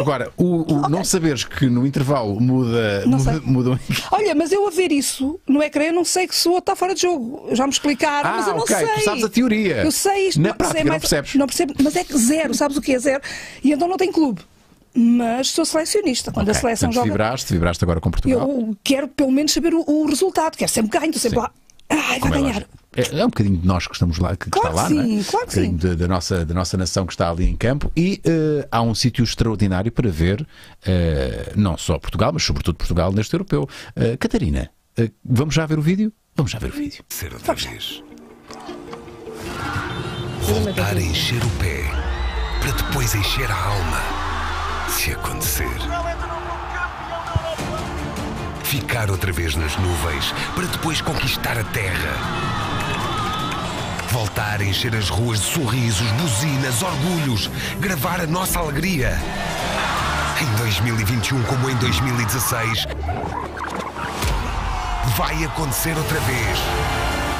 Agora, o, o não saberes que no intervalo muda. Não muda, muda Olha, mas eu a ver isso no ecrã, eu não sei que se o outro está fora de jogo. Já me explicaram, Ah, mas eu não ok, sei. tu sabes a teoria. Eu sei isto. Na não- prática sei não percebes. Não percebo, mas é que zero, sabes o que é zero? E então não tenho clube. Mas sou selecionista. Quando a Ok, seleção portanto, joga. vibraste, vibraste agora com Portugal. Eu quero pelo menos saber o, o resultado. Quero sempre ganho, estou sempre Sim. lá. Ai, vai Como é ganhar. É, é um bocadinho de nós que estamos lá, que, Claro está lá, que não é? sim, claro um que sim. bocadinho da, nossa, da nossa nação que está ali em campo e eh, há um sítio extraordinário para ver eh, não só Portugal, mas sobretudo Portugal neste europeu. Eh, Catarina, vamos já ver o vídeo? Vamos já ver o vídeo. Ser outra vez. Voltar a encher o pé para depois encher a alma. Se acontecer. Ficar outra vez nas nuvens para depois conquistar a terra. Voltar a encher as ruas de sorrisos, buzinas, orgulhos, gravar a nossa alegria. Em 2021, como em 2016, vai acontecer outra vez.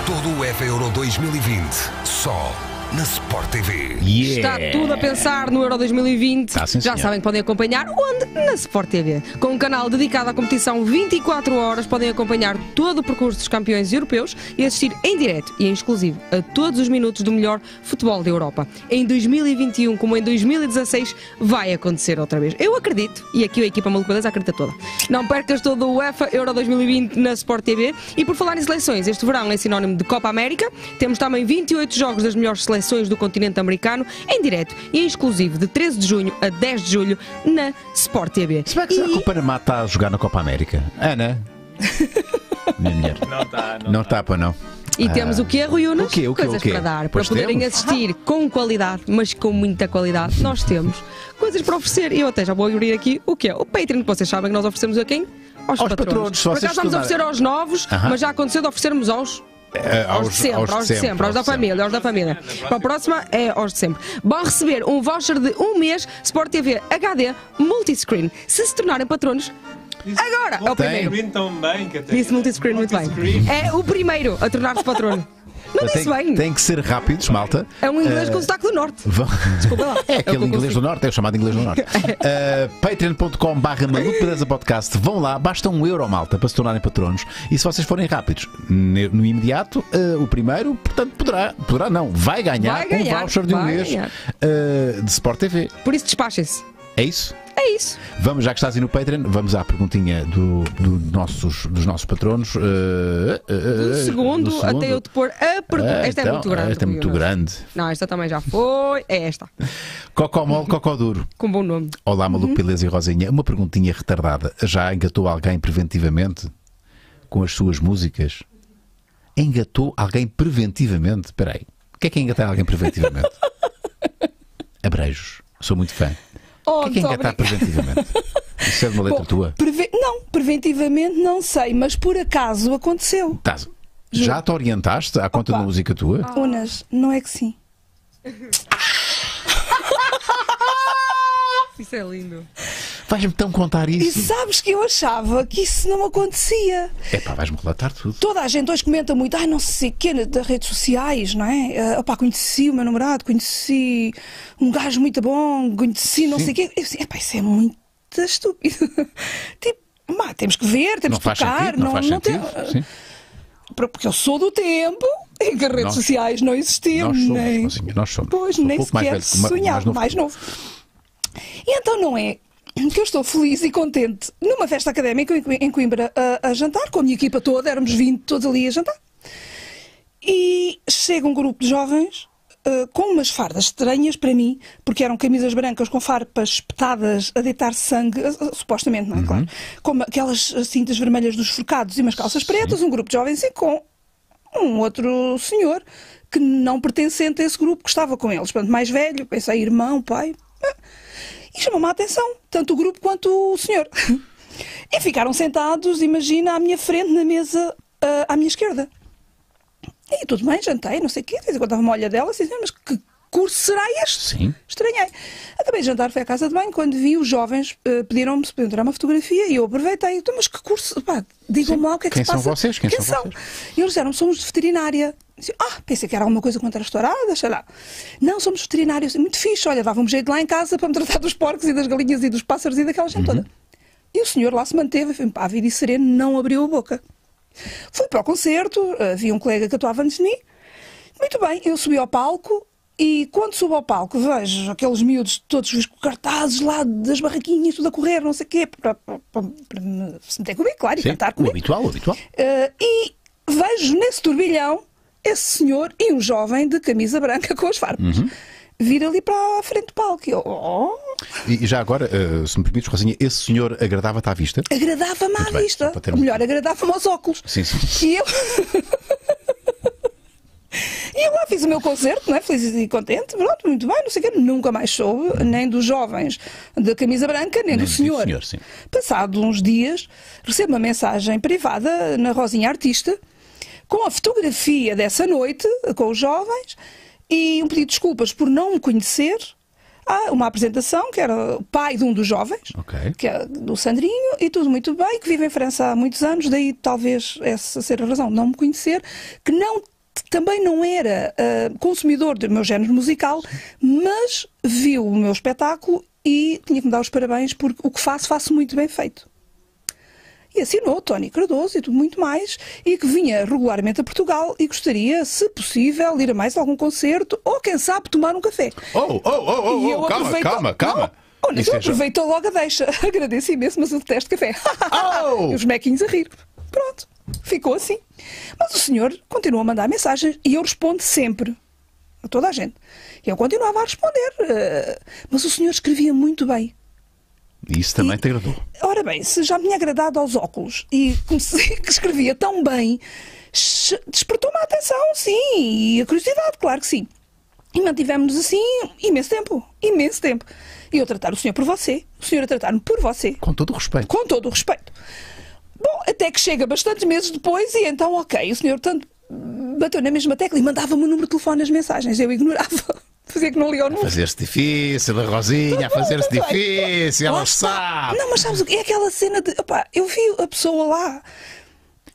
Todo o UEFA Euro 2020, só na Sport TV. Está tudo a pensar no Euro 2020. Tá, sim, Já sabem que podem acompanhar onde? Na Sport TV. Com um canal dedicado à competição 24 horas, podem acompanhar todo o percurso dos campeões europeus e assistir em direto e em exclusivo a todos os minutos do melhor futebol da Europa. Em 2021, como em 2016, vai acontecer outra vez. Eu acredito, e aqui a equipa malucadeza acredita toda. Não percas todo o UEFA Euro 2020 na Sport TV. E por falar em seleções, este verão é sinónimo de Copa América. Temos também 28 jogos das melhores seleções do continente americano em direto e em exclusivo de 13 de junho a 10 de julho na Sport TV. Se bem que será que o Panamá está a jogar na Copa América? Ana? Minha mulher. Não está, Não está, para não. E temos o que, Rui Unas? O quê, o quê, Coisas o quê? para dar, Pois para poderem temos. assistir com qualidade, mas com muita qualidade. Nós temos coisas para oferecer. E eu até já vou abrir aqui o que é o Patreon, que vocês sabem que nós oferecemos a quem? Aos, Aos patronos, se Por acaso vamos oferecer aos novos, Aham. mas já aconteceu de oferecermos aos Eh, Aos, de sempre, aos, de sempre, aos da família, aos da família. Para a próxima é aos de sempre. Vão receber um voucher de um mês Sport TV HD Multiscreen. Se se tornarem patronos, agora é o primeiro. Disse multiscreen muito bem. É o primeiro a tornar-se patrono. Não bem. tem que ser rápidos, malta. É um inglês Eh, com sotaque do norte. Vão- Desculpa lá. É aquele que eu inglês do Norte, é o chamado inglês do Norte. Uh, Patreon.com barra Maluco Podcast. Vão lá, basta um euro, malta, para se tornarem patronos. E se vocês forem rápidos, ne- no imediato, uh, o primeiro, portanto, poderá, poderá não, vai ganhar, Vai ganhar, um voucher de um vai mês ganhar. uh, de Sport TV. Por isso despachem-se. É isso? É isso. Vamos, já que estás aí no Patreon, vamos à perguntinha do, do nossos, dos nossos patronos. Uh, Do segundo, até eu te pôr a pergunta. Ah, esta é então, muito grande. Esta é muito grande. Não, esta também já foi. É esta. Cocó mole, cocó duro. Com bom nome. Olá, Maluco, beleza e Rosinha. Uma perguntinha retardada. Já engatou alguém preventivamente com as suas músicas? Engatou alguém preventivamente? Espera aí. O que é que é engatar alguém preventivamente? Abreijos. Sou muito fã. Oh, o que é que obrigada. preventivamente? Isso é de uma letra Bom, tua? preve- Não, preventivamente não sei, mas por acaso aconteceu. Já te orientaste à conta Opa. música tua? Unas, não é que sim. Isso é lindo. Vais-me então contar E isso? sabes que eu achava que isso não acontecia. É pá, vais-me relatar tudo. Toda a gente hoje comenta muito, ai, não sei o quê, das redes sociais, não é? Uh, opá, conheci o meu namorado, conheci um gajo muito bom, conheci não sei o quê. Eu disse, epá, isso é muito estúpido. tipo, má, temos que ver, temos Não que faz tocar. sentido, não, faz tem- sentido. Sim. Porque eu sou do tempo em que as redes Nós- sociais não existiam. Nós somos, nem... Rosinha, nós somos. Pois, Sou um nem mais sequer velho que- ma- sonhava, mais mais novo. E então não é que eu estou feliz e contente numa festa académica em Coim- em Coimbra a, a jantar, com a minha equipa toda, éramos 20 todos ali a jantar. E chega um grupo de jovens ah, com umas fardas estranhas para mim, porque eram camisas brancas com farpas espetadas a deitar sangue, ah, ah, supostamente, não é? Claro. Com aquelas cintas vermelhas dos forcados e umas calças pretas, um grupo de jovens e com um outro senhor que não pertencente a esse grupo que estava com eles, portanto, mais velho, pensei, irmão, pai. Ah, E chamou-me a atenção, tanto o grupo quanto o senhor. E ficaram sentados, imagina, à minha frente, na mesa ah, à minha esquerda. E tudo bem, jantei, não sei o quê. De vez em quando dava uma olha dela, assim, mas que curso será este? Sim. Estranhei. Acabei de jantar, fui à casa de banho, quando vi os jovens eh, pediram-me se podiam tirar uma fotografia e eu aproveitei. Então, mas que curso? Pá, digam-me lá o que é que Quem se são passa. vocês? Quem são vocês? E eles disseram, somos de veterinária. Disse, ah, pensei que era alguma coisa contra as touradas, sei lá. Não, somos veterinários. Muito fixe, olha, dava-me jeito lá em casa para me tratar dos porcos e das galinhas e dos pássaros e daquela Uhum. gente toda. E o senhor lá se manteve, foi pávido e sereno, não abriu a boca. Fui para o concerto, havia um colega que atuava antes de mim. Muito bem, eu subi ao palco e quando subo ao palco vejo aqueles miúdos todos os cartazes lá das barraquinhas, tudo a correr, não sei o quê, para, para, para, se meter comigo, claro, e Sim. cantar O comigo. habitual, o habitual. Eh, e vejo nesse turbilhão esse senhor e um jovem de camisa branca com as farpas. Uhum. Vir ali para a frente do palco. E eu, oh, E e já agora, eh, se me permites, Rosinha, esse senhor agradava-te à vista? agradava-me à bem, vista. um- melhor, agradava-me aos óculos. Sim, sim. E eu. E eu lá fiz o meu concerto, não é? feliz e contente, pronto, muito bem, não sei o quê. Nunca mais soube, nem dos jovens da camisa branca, nem, Nem do senhor. senhor, sim. Passado uns dias, recebo uma mensagem privada na Rosinha Artista, com a fotografia dessa noite, com os jovens, e um pedido de desculpas por não me conhecer. Ah, uma apresentação, que era o pai de um dos jovens, Ok. que é do Sandrinho, e tudo muito bem, que vive em França há muitos anos, daí talvez essa ser a razão, não me conhecer, que não também não era ah, consumidor do meu género musical, mas viu o meu espetáculo e tinha que me dar os parabéns porque o que faço, faço muito bem feito. E assinou Tony Cardoso e tudo muito mais, e que vinha regularmente a Portugal e gostaria, se possível, ir a mais algum concerto ou, quem sabe, tomar um café. Oh, oh, oh, E oh, eu oh calma, aproveito- calma, calma. Não, olha, Isso eu é já- logo a deixa. Agradeço imenso, mas eu detesto café. Oh! E os mequinhos a rir. Pronto, ficou assim. Mas o senhor continua a mandar mensagens e eu respondo sempre. A toda a gente. Eu continuava a responder. eh, Mas o senhor escrevia muito bem. Isso também E- te agradou. Ora bem, se já me tinha agradado aos óculos e comecei que escrevia tão bem, despertou-me a atenção, sim, e a curiosidade, claro que sim. E mantivemos-nos assim imenso tempo, imenso tempo. E eu tratar o senhor por você, o senhor a tratar-me por você, Com todo o respeito. com todo o respeito. Bom, até que chega bastantes meses depois e então, ok, o senhor tanto bateu na mesma tecla e mandava-me o número de telefone nas mensagens. Eu ignorava, fazia que não lia o número. Fazer-se difícil, a Rosinha, a fazer-se difícil, ela sabe. Não, mas sabes o que? É aquela cena de. opá, eu vi a pessoa lá.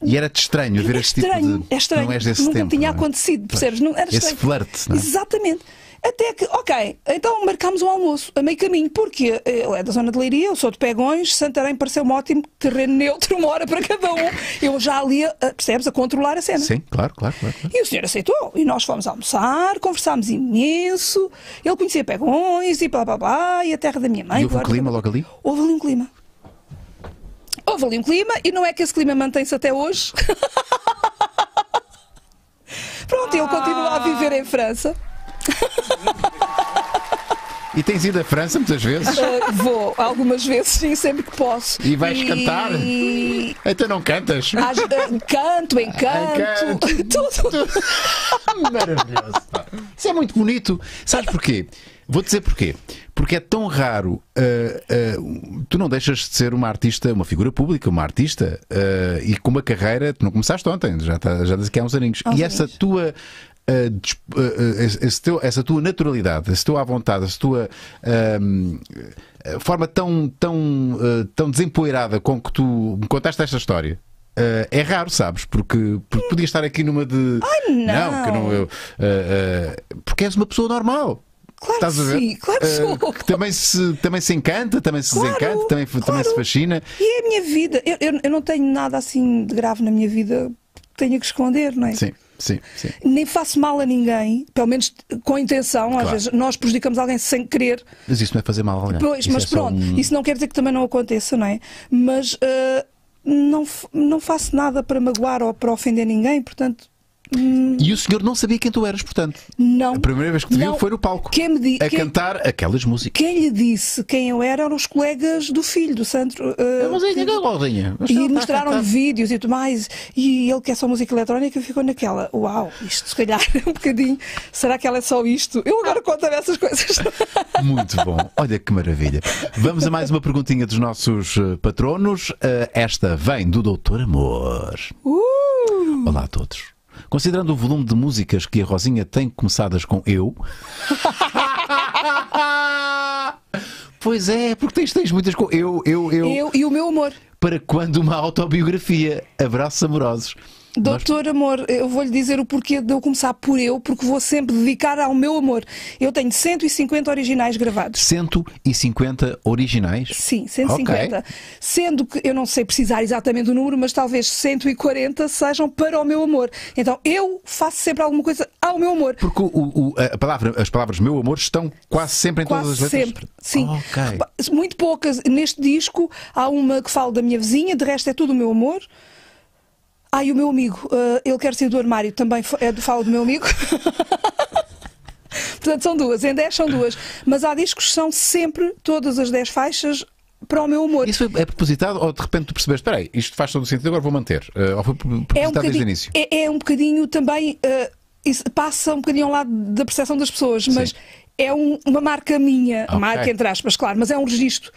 E era-te estranho ver é este estranho, tipo de. é estranho. Não és desse Nunca tempo. tinha não é? acontecido, percebes? Não, era Esse estranho. flerte, não é? Exatamente. Até que, ok, então marcámos um almoço a meio caminho, porque ele é da zona de Leiria, eu sou de Pegões, Santarém pareceu-me ótimo, terreno neutro, uma hora para cada um. Eu já ali, a- percebes, a controlar a cena. Sim, claro, claro, claro. claro. E o senhor aceitou. E nós fomos almoçar, conversámos imenso. Ele conhecia Pegões e blá blá blá, e a terra da minha mãe. E houve um clima logo ali? Houve ali um clima. Houve ali um clima e não é que esse clima mantém-se até hoje. Pronto, ele continua a viver em França. E tens ido à França muitas vezes? Uh, vou algumas vezes, sim, sempre que posso. E vais cantar? E... Então não cantas? às- uh, canto, encanto, tudo. Maravilhoso. pá. Isso é muito bonito. Sabes porquê? Vou dizer porquê. Porque é tão raro. uh, uh, tu não deixas de ser uma artista, uma figura pública, uma artista, uh, e com uma carreira. Tu não começaste ontem, já, tá, já daqui há uns aninhos. Uns e essa tua. Uh, esse- teu- essa tua naturalidade, essa tua à vontade, essa tua uh, forma tão, tão, uh, tão desempoeirada com que tu me contaste esta história. uh, é raro, sabes? Porque, porque podia estar aqui numa de. Ai, não. que não eu. uh, uh, porque és uma pessoa normal. Claro Estás que sim, claro que sou. que também se, também se encanta, também se Claro, desencanta, também, também claro. se fascina. E é a minha vida. Eu, eu, eu não tenho nada assim de grave na minha vida que tenha que esconder, não é? Sim, sim, sim. Nem faço mal a ninguém, pelo menos com intenção. Às Claro. vezes nós prejudicamos alguém sem querer. Mas isso não é fazer mal a alguém. Pois, Isso mas é pronto, um- isso não quer dizer que também não aconteça, não é? Mas ah, não, não faço nada para magoar ou para ofender ninguém, portanto, E o senhor não sabia quem tu eras, portanto. não. A primeira vez que te viu Não. foi no palco. Quem me di- a quem- cantar aquelas músicas. Quem lhe disse quem eu era eram os colegas do filho, do Sandro. ah, A música que E cantar. vídeos e tudo mais. E ele que é só música eletrónica ficou naquela. Uau, isto se calhar é um bocadinho. Será que ela é só isto? Eu agora conto-me essas coisas. Muito bom. Olha que maravilha. Vamos a mais uma perguntinha dos nossos eh, patronos. Eh, esta vem do Doutor Amor. Uh! Olá a todos. Considerando o volume de músicas que a Rosinha tem começadas com eu. pois é, porque tens, tens muitas com eu, eu, eu, Eu e o meu amor. Para quando uma autobiografia? Abraços amorosos. Nós- Doutor Amor, eu vou-lhe dizer o porquê de eu começar por eu, porque vou sempre dedicar ao meu amor. Eu tenho 150 originais gravados. 150 originais? Sim, 150. Ok. Sendo que eu não sei precisar exatamente o número, mas talvez 140 sejam para o meu amor. Então eu faço sempre alguma coisa ao meu amor. Porque o- o- a palavra, as palavras meu amor estão quase sempre em todas Quase as letras. sempre, sim. Ok. Repa- Muito poucas. Neste disco há uma que fala da minha vizinha, de resto é tudo o meu amor. Ah, e o meu amigo, eh, ele quer sair do armário, também é do fala do meu amigo. Portanto, são duas, em 10 são duas. Mas há discos que são sempre todas as 10 faixas para o meu amor. Isso é propositado ou de repente tu percebeste, espera aí, isto faz todo o sentido, agora vou manter? Eh, ou foi propositado é um desde o início? é, é um bocadinho também. isso passa um bocadinho ao lado da percepção das pessoas, mas é um- uma marca minha, Ok. marca entre aspas, claro, mas é um registro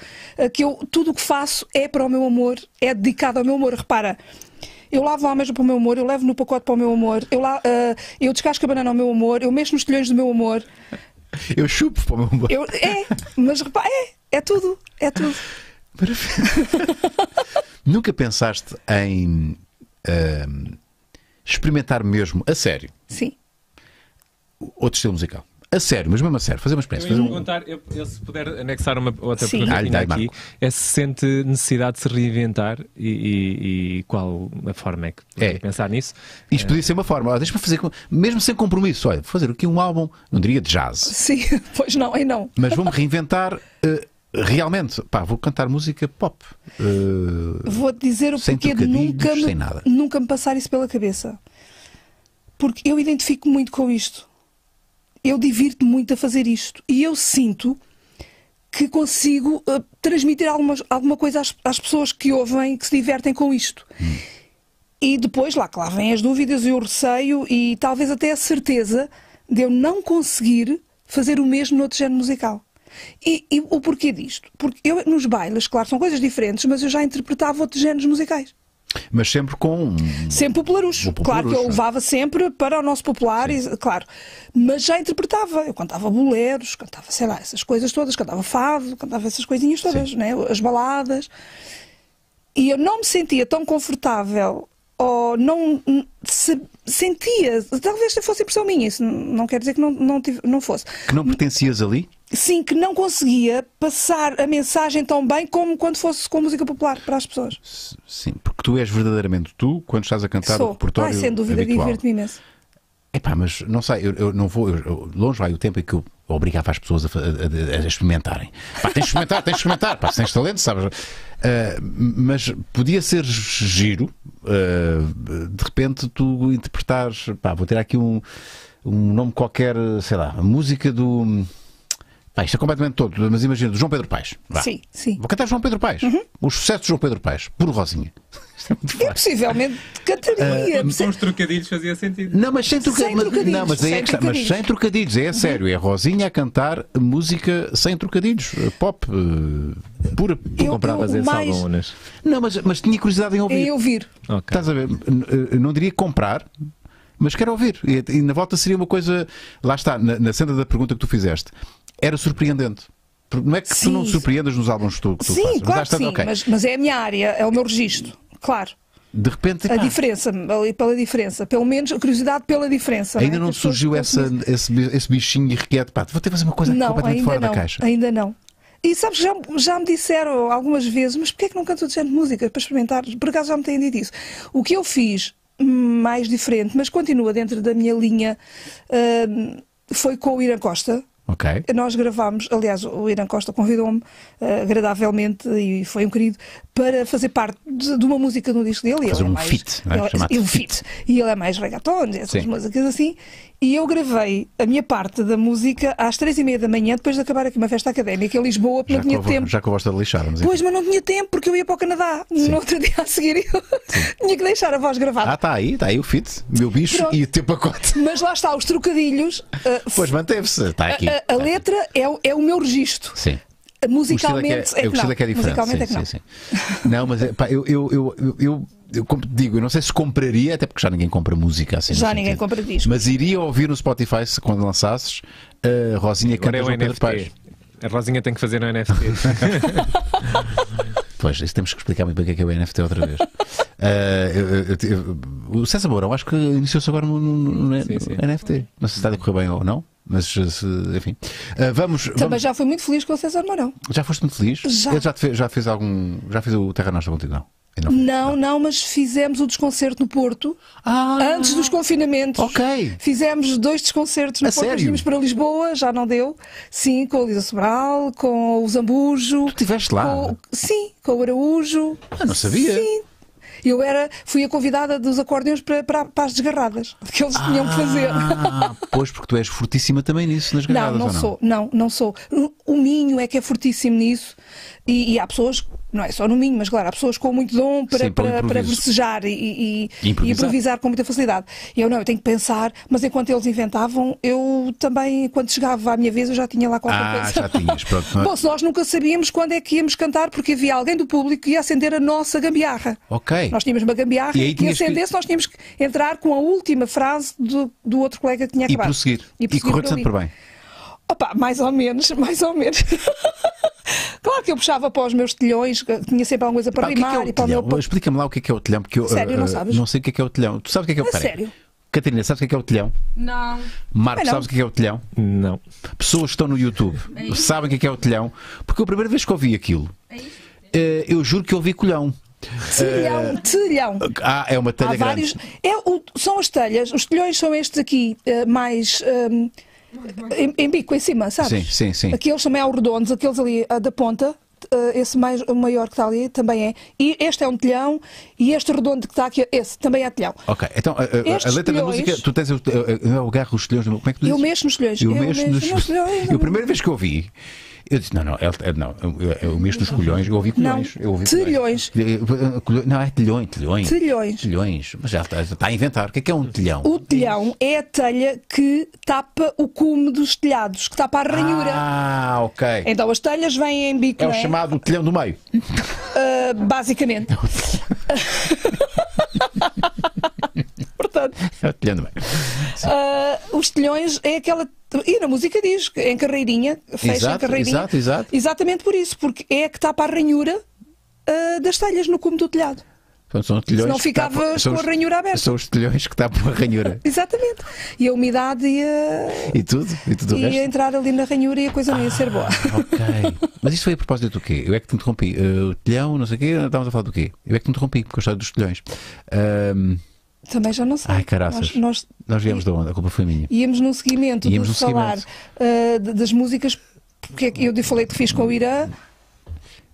que eu tudo o que faço é para o meu amor, é dedicado ao meu amor. Repara. Eu lavo a mesmo para o meu amor, eu levo no pacote para o meu amor, eu, la- eh, eu descasco a banana ao meu amor, eu mexo nos telhões do meu amor. Eu chupo para o meu amor. Eu, é, mas repara, é, é tudo, é tudo. Nunca pensaste em ehm, experimentar mesmo, a sério, Sim. outro estilo musical? A sério, mas mesmo a sério, fazer uma experiência. ia Fazer um... perguntar, eu, eu se puder anexar uma outra Sim. pergunta dá-lhe, aqui, Marco. é se sente necessidade de se reinventar e, e- e qual a forma é que É. pensar nisso. Isto podia ser uma forma, deixa-me fazer, mesmo sem compromisso, olha, vou fazer aqui um álbum, não diria de jazz, Sim, pois não, aí não. mas vou-me reinventar eh, realmente. Pá, vou cantar música pop. Eh, Vou-te dizer o Sem porquê de nunca me, nunca me passar isso pela cabeça. Porque eu identifico muito com isto. Eu divirto-me muito a fazer isto. E eu sinto que consigo uh, transmitir alguma, alguma coisa às, às pessoas que ouvem, que se divertem com isto. E depois, lá que lá vêm as dúvidas e o receio e talvez até a certeza de eu não conseguir fazer o mesmo noutro género musical. E, e o porquê disto? Porque eu, nos bailes, claro, são coisas diferentes, mas eu já interpretava outros géneros musicais. Mas sempre com. Sempre popularucho. O Claro que eu popularucho, levava sempre para o nosso popular, e, claro. Mas já interpretava. Eu cantava boleros, cantava, sei lá, essas coisas todas, cantava fado, cantava essas coisinhas todas, né? as baladas. E eu não me sentia tão confortável ou não se, sentia, talvez fosse impressão minha, isso não quer dizer que não, não, tive- não fosse. Que não pertencias ali? Sim, que não conseguia passar a mensagem tão bem como quando fosse com música popular para as pessoas. Sim, porque tu és verdadeiramente tu quando estás a cantar o Sou. repertório Ai, sem dúvida, divirto-me imenso. Epá, mas não sei, eu, eu não vou. eu- eu- longe vai o tempo em que eu obrigava as pessoas a, a- a- a experimentarem. Pá, tens de experimentar, tens de experimentar. Pá, se tens talento, sabes. Ah, mas podia ser giro, ah, de repente, tu interpretares. Pá, vou ter aqui um, um nome qualquer, sei lá, a música do. Pá, isto é completamente todo, mas imagina, do João Pedro Paes. Vá. Sim, sim. Vou cantar João Pedro Paes. Os sucessos de João Pedro Paes, por Rosinha. Isto é Eu possivelmente cantaria. Com os trocadilhos fazia sentido. Não, mas sem, troca- Sem mas- trocadilhos, Não, mas, é sem que está. mas trocadilhos. Uhum. sem trocadilhos, é sério. É Rosinha a cantar música sem trocadilhos, eh, pop, eh, pura. Eu- Compravas eu esse mais- álbum, Unas. Não, mas, mas tinha curiosidade em ouvir. Em ouvir. Ok. Estás a ver? Eh, Não diria comprar, mas quero ouvir. E, e na volta seria uma coisa. Lá está, na, na senda da pergunta que tu fizeste, era surpreendente. Não é que tu Sim. não surpreendas nos álbuns que tu, que tu Sim, claro que sim, ok. mas, mas é a minha área, é o meu registro, claro. De repente, A epá, diferença, pela diferença, pelo menos a curiosidade pela diferença. ainda é? não Que as pessoas surgiu essa, esse, esse bichinho irrequieto. Pá, vou ter que fazer uma coisa Não, completamente ainda fora não, da caixa. ainda não. E sabes, já, já me disseram algumas vezes, mas porquê é que não canto outro género de música para experimentar? Por acaso já me têm dito isso. O que eu fiz mais diferente, mas continua dentro da minha linha, hum, foi com o Irã Costa. Ok. Nós gravámos, aliás, o Irã Costa convidou-me eh, agradavelmente e foi um querido para fazer parte de, de uma música no disco dele. Fazer é um mais, feat, não é? ele- e um feat. E ele é mais reggaeton, essas Sim. músicas assim. E eu gravei a minha parte da música às três e meia da manhã, depois de acabar aqui uma festa académica em Lisboa, porque Já não tinha tempo. já com a voz da lixada, mas. Pois, mas não tinha tempo porque eu ia para o Canadá. No outro dia a seguir eu tinha que deixar a voz gravada. Ah, está aí, está aí o fit, meu bicho Pronto. e o teu pacote. Mas lá está, os trocadilhos. eh, Pois manteve-se, está aqui. a, a- a letra é, o- é o meu registro. Sim. Musicalmente é que é, é o que não. é que é diferente. Musicalmente sim, é que sim, não. sim. Não, mas é, pá, eu, eu, eu, eu, eu, digo, eu não sei se compraria, até porque já ninguém compra música assim. no Já ninguém sentido. compra disco. Mas iria ouvir no Spotify se quando lançasses a Rosinha Agora canta é Pedro Paes. NFT. A Rosinha tem que fazer no NFT. Pois, isso temos que explicar muito bem o que é, que é o NFT outra vez. Ah, eu- eu- eu- o César Mourão acho que iniciou-se agora no, no- no- Sim, sim. no NFT. Não sei se está a correr bem ou não, mas se- enfim. Ah, vamos, Também vamos- já fui muito feliz com o César Mourão. Já foste muito feliz? Já. Ele já, fez, já fez algum. Já fez o Terra Nostra contigo? Não. Não. Não, não, mas fizemos o desconcerto no Porto Ah, antes dos confinamentos. Ok. Fizemos dois desconcertos no A Porto. sério? Vimos para Lisboa, já não deu. Sim, com o Lisa Sobral, com o Zambujo. Tu estiveste lá? com- sim, com o Araújo. Ah, não sabia. Sim. Eu era, fui a convidada dos acordeões para, para, para as desgarradas que eles tinham que fazer. Ah, pois, porque tu és fortíssima também nisso, nas Não, garradas, não ou não? sou, não, não sou. O Minho é que é fortíssimo nisso e, e há pessoas, não é só no Minho, mas claro, há pessoas com muito dom para, Sim, para para, versejar e, e- E improvisar. e improvisar com muita facilidade. E eu não, eu tenho que pensar, mas enquanto eles inventavam, eu também, quando chegava à minha vez, eu já tinha lá qualquer Ah, coisa. já tinhas, pronto. é? Bom, se nós nunca sabíamos quando é que íamos cantar, porque havia alguém do público que ia acender a nossa gambiarra. Ok. Nós tínhamos uma gambiarra E e, tinhas que- acendesse, nós tínhamos que entrar com a última frase do, do outro colega que tinha E acabado. prosseguir. E, prosseguir correu por sempre bem. Opa, mais ou menos, mais ou menos. Claro que eu puxava para os meus telhões, tinha sempre alguma coisa para Pá, que é que rimar é e para o meu. telhão? Explica-me lá o que é que é o telhão, porque eu Sério, não ah, sabes? não sei o que é que é o telhão. Tu sabes o que é que é o peraí. sério? Catarina, sabes o que é que é o telhão? Não. Marco, Ah, não. sabes o que é que é o telhão? Não. Pessoas que estão no YouTube sabem o que é que é o telhão, porque a primeira vez que ouvi aquilo, eh, eu juro que eu ouvi colhão. Telhão, telhão. Ah, é uma telha Há vários. grande. É, o- são as telhas, os telhões são estes aqui, eh, mais. ehm, em, em bico, em cima, sabes? Sim, sim, sim. Aqueles também há redondos, aqueles ali da ponta. eh, esse mais, o maior que está ali também é. E este é um telhão, e este redondo que está aqui, esse também é telhão. Ok, então a, a- a Estes letra da telhões- música, tu tens o, eu, eu agarro os telhões, como é que tu Eu dizes? mexo nos telhões. Eu Eu mexo mexo nos nos telhões. Eu, a primeira vez que eu ouvi, eu disse: não, não, é, é- não eu, eu mexo nos colhões, eu ouvi colhões. Não, eu ouvi telhões. Eh, colhões. Não, é telhões, telhões. Telhões. Telhões. Mas já está, está a inventar. O que é que é um telhão? O telhão é a telha que tapa o cume dos telhados, que tapa a ranhura. Ah, ok. Então as telhas vêm em bico, É o é? chamado telhão do meio. Ah, basicamente. Portanto, É o telhão do meio. ah, os telhões é aquela. E na música diz, que em carreirinha, fecha Exato, em carreirinha. exato, exato. Exatamente por isso, porque é a que tapa a ranhura ah, das telhas no cume do telhado. São, são telhões Senão ficavas com a ranhura aberta. São os telhões que tapam a ranhura. Exatamente. E a umidade E tudo? E tudo o ia resto? entrar ali na ranhura e a coisa não ia ser boa. Ok. Mas isto foi a propósito do quê? Eu é que te interrompi. Uh, o telhão, não sei o quê, estávamos a falar do quê? Eu é que te interrompi com a história dos telhões. Também já não sei. Ai, caraças. Nós, nós nós viemos da onda, a culpa foi minha. íamos num seguimento Íamos de num falar uh, de- das músicas, porque é que eu falei que fiz com o Irã.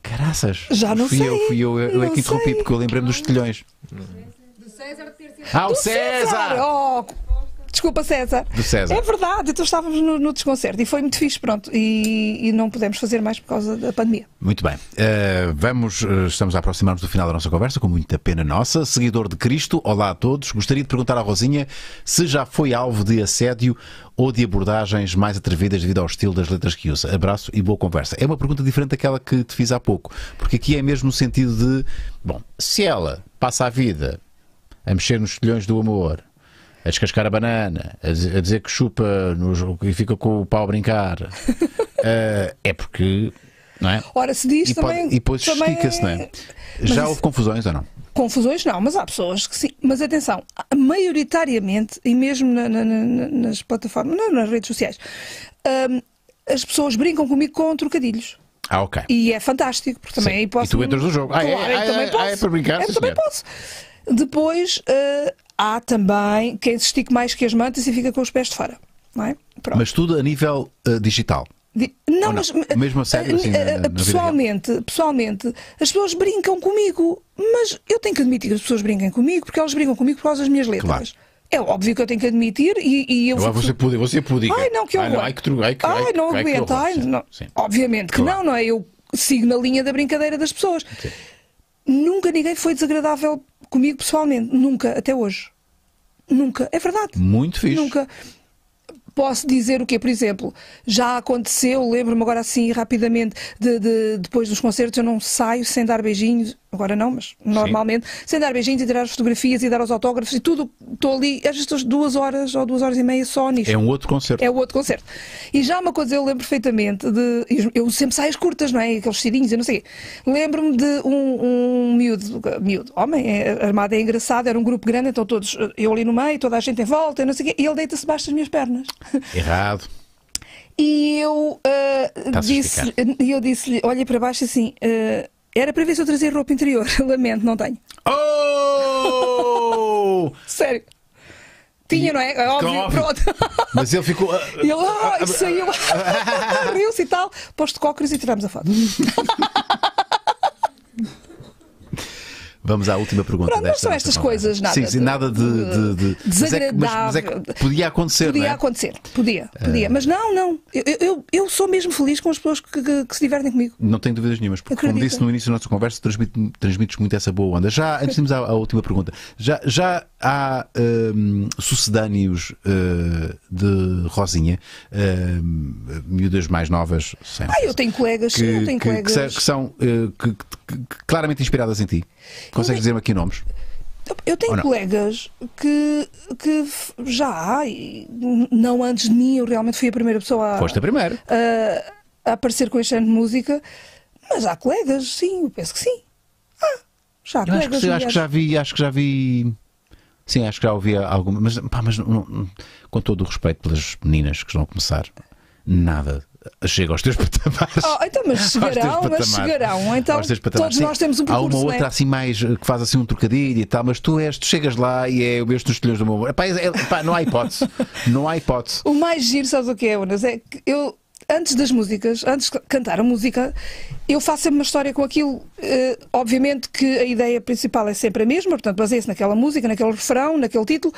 Caraças. Já não fui sei. Eu, fui eu, eu, eu é Não que interrompi, sei. porque eu lembrei-me dos telhões. Ah, o Do César! Oh, desculpa, César. Do César. É verdade, então estávamos no, no desconcerto e foi muito fixe, pronto. E, e não pudemos fazer mais por causa da pandemia. Muito bem. Uh, vamos, uh, estamos a aproximar-nos do final da nossa conversa, com muita pena nossa. Seguidor de Cristo, olá a todos. Gostaria de perguntar à Rosinha se já foi alvo de assédio ou de abordagens mais atrevidas devido ao estilo das letras que usa. Abraço e boa conversa. É uma pergunta diferente daquela que te fiz há pouco, porque aqui é mesmo no sentido de, bom, se ela passa a vida a mexer nos telhões do amor, a descascar a banana, a dizer, a dizer que chupa nos, e fica com o pau a brincar, uh, é porque, não é? Ora, se diz E, pode- também. e depois estica-se, não é? Mas Já isso- houve confusões ou não? Confusões não, mas há pessoas que sim. Mas atenção, maioritariamente, e mesmo na- na- na- nas plataformas, não, nas redes sociais, hum, as pessoas brincam comigo com trocadilhos. Ah, ok. E é fantástico, porque também Sim. aí posso. E tu entras no jogo. Ah, é? Eu é? também Ah, posso. é para brincar, Eu também posso. Depois eh, há também quem se estique mais que as mantas e fica com os pés de fora. É? Mas tudo a nível uh, digital. Di- Não, Ou não? mas Mesmo a sério, assim, na- eh, na pessoalmente, pessoalmente, as pessoas brincam comigo, mas eu tenho que admitir que as pessoas brinquem comigo porque elas brincam comigo por causa das minhas letras. É óbvio que eu tenho que admitir e, e eu Agora fico- você pude, você pude. Ai, não, que Ai, horror. não, ai, que ai, que, Ai, ai, não ai, aguento. ai, Sim, não. sim. Obviamente que Claro. não, não é? Eu sigo na linha da brincadeira das pessoas. Nunca ninguém foi desagradável comigo pessoalmente. Nunca, até hoje. Nunca. É verdade. Muito fixe. Nunca. Posso dizer o quê? Por exemplo, já aconteceu, lembro-me agora assim rapidamente, de, de- depois dos concertos eu não saio sem dar beijinhos, agora não, mas normalmente, sem dar beijinhos e tirar as fotografias e dar os autógrafos e tudo, estou ali, às vezes duas horas ou duas horas e meia só nisto. É um outro concerto. É o outro concerto. E já uma coisa eu lembro perfeitamente de. Eu sempre saio curtas, não é? Aqueles vestidinhos, eu não sei. Lembro-me de um, um miúdo, miúdo, homem, é, armado é engraçado, era um grupo grande, então todos, eu ali no meio, toda a gente em volta, eu não sei o quê, e ele deita-se debaixo das minhas pernas. Errado. E eu ah, Está-se a disse, e eu disse-lhe, olhei para baixo assim. ah, era para ver se eu trazia roupa interior. Lamento, não tenho. Oh! Sério. Tinha, não é? É óbvio. Óbvio. Pronto. Mas ele ficou. ah, E ele, ah, e saiu, riu-se e tal, posto cócoras e tiramos a foto. Vamos à última pergunta Pronto, não desta são nossa estas coisas, nada Sim, sim, nada de. de, de- Mas é que- mas- Mas é, que desagradável. podia acontecer, Podia não é? acontecer, podia, podia. Mas não, não. Eu, eu, eu sou mesmo feliz com as pessoas que, que- que se divertem comigo. Não tenho dúvidas nenhumas, porque como Acredita. disse no início da nossa conversa, transmite- transmites muito essa boa onda. Já, antes de irmos à, à última pergunta, já, já há hum, sucedâneos uh, de Rosinha, hum, miúdas mais novas, sempre. Ah, eu tenho colegas, sim, eu tenho que, colegas. que são uh, que- que- que claramente inspiradas em ti. Consegues dizer-me aqui nomes? Eu tenho colegas que, que já, e não antes de mim, eu realmente fui a primeira pessoa a, Foste a primeira. a, a aparecer com este ano de música, mas há colegas, sim, eu penso que sim. Ah, já há Eu acho colegas. que, acho que mulheres. já vi, acho que já vi. Sim, acho que já ouvi alguma, mas, pá, mas não- não- com todo o respeito pelas meninas que estão a começar, nada chega aos teus patamares. Oh, então, mas chegarão, mas chegarão. Então, todos Sim, nós temos um Há percurso, uma não é? outra assim mais eh, que faz assim um trocadilho e tal, mas tu és, tu chegas lá e é o mesmo dos telhões do meu amor. Epá, é- é- pá, não há hipótese. Não há hipótese. O mais giro, sabes o que é, Unas? É que eu, antes das músicas, antes de cantar a música, eu faço sempre uma história com aquilo. Eh, obviamente que a ideia principal é sempre a mesma, portanto, baseia-se naquela música, naquele refrão, naquele título.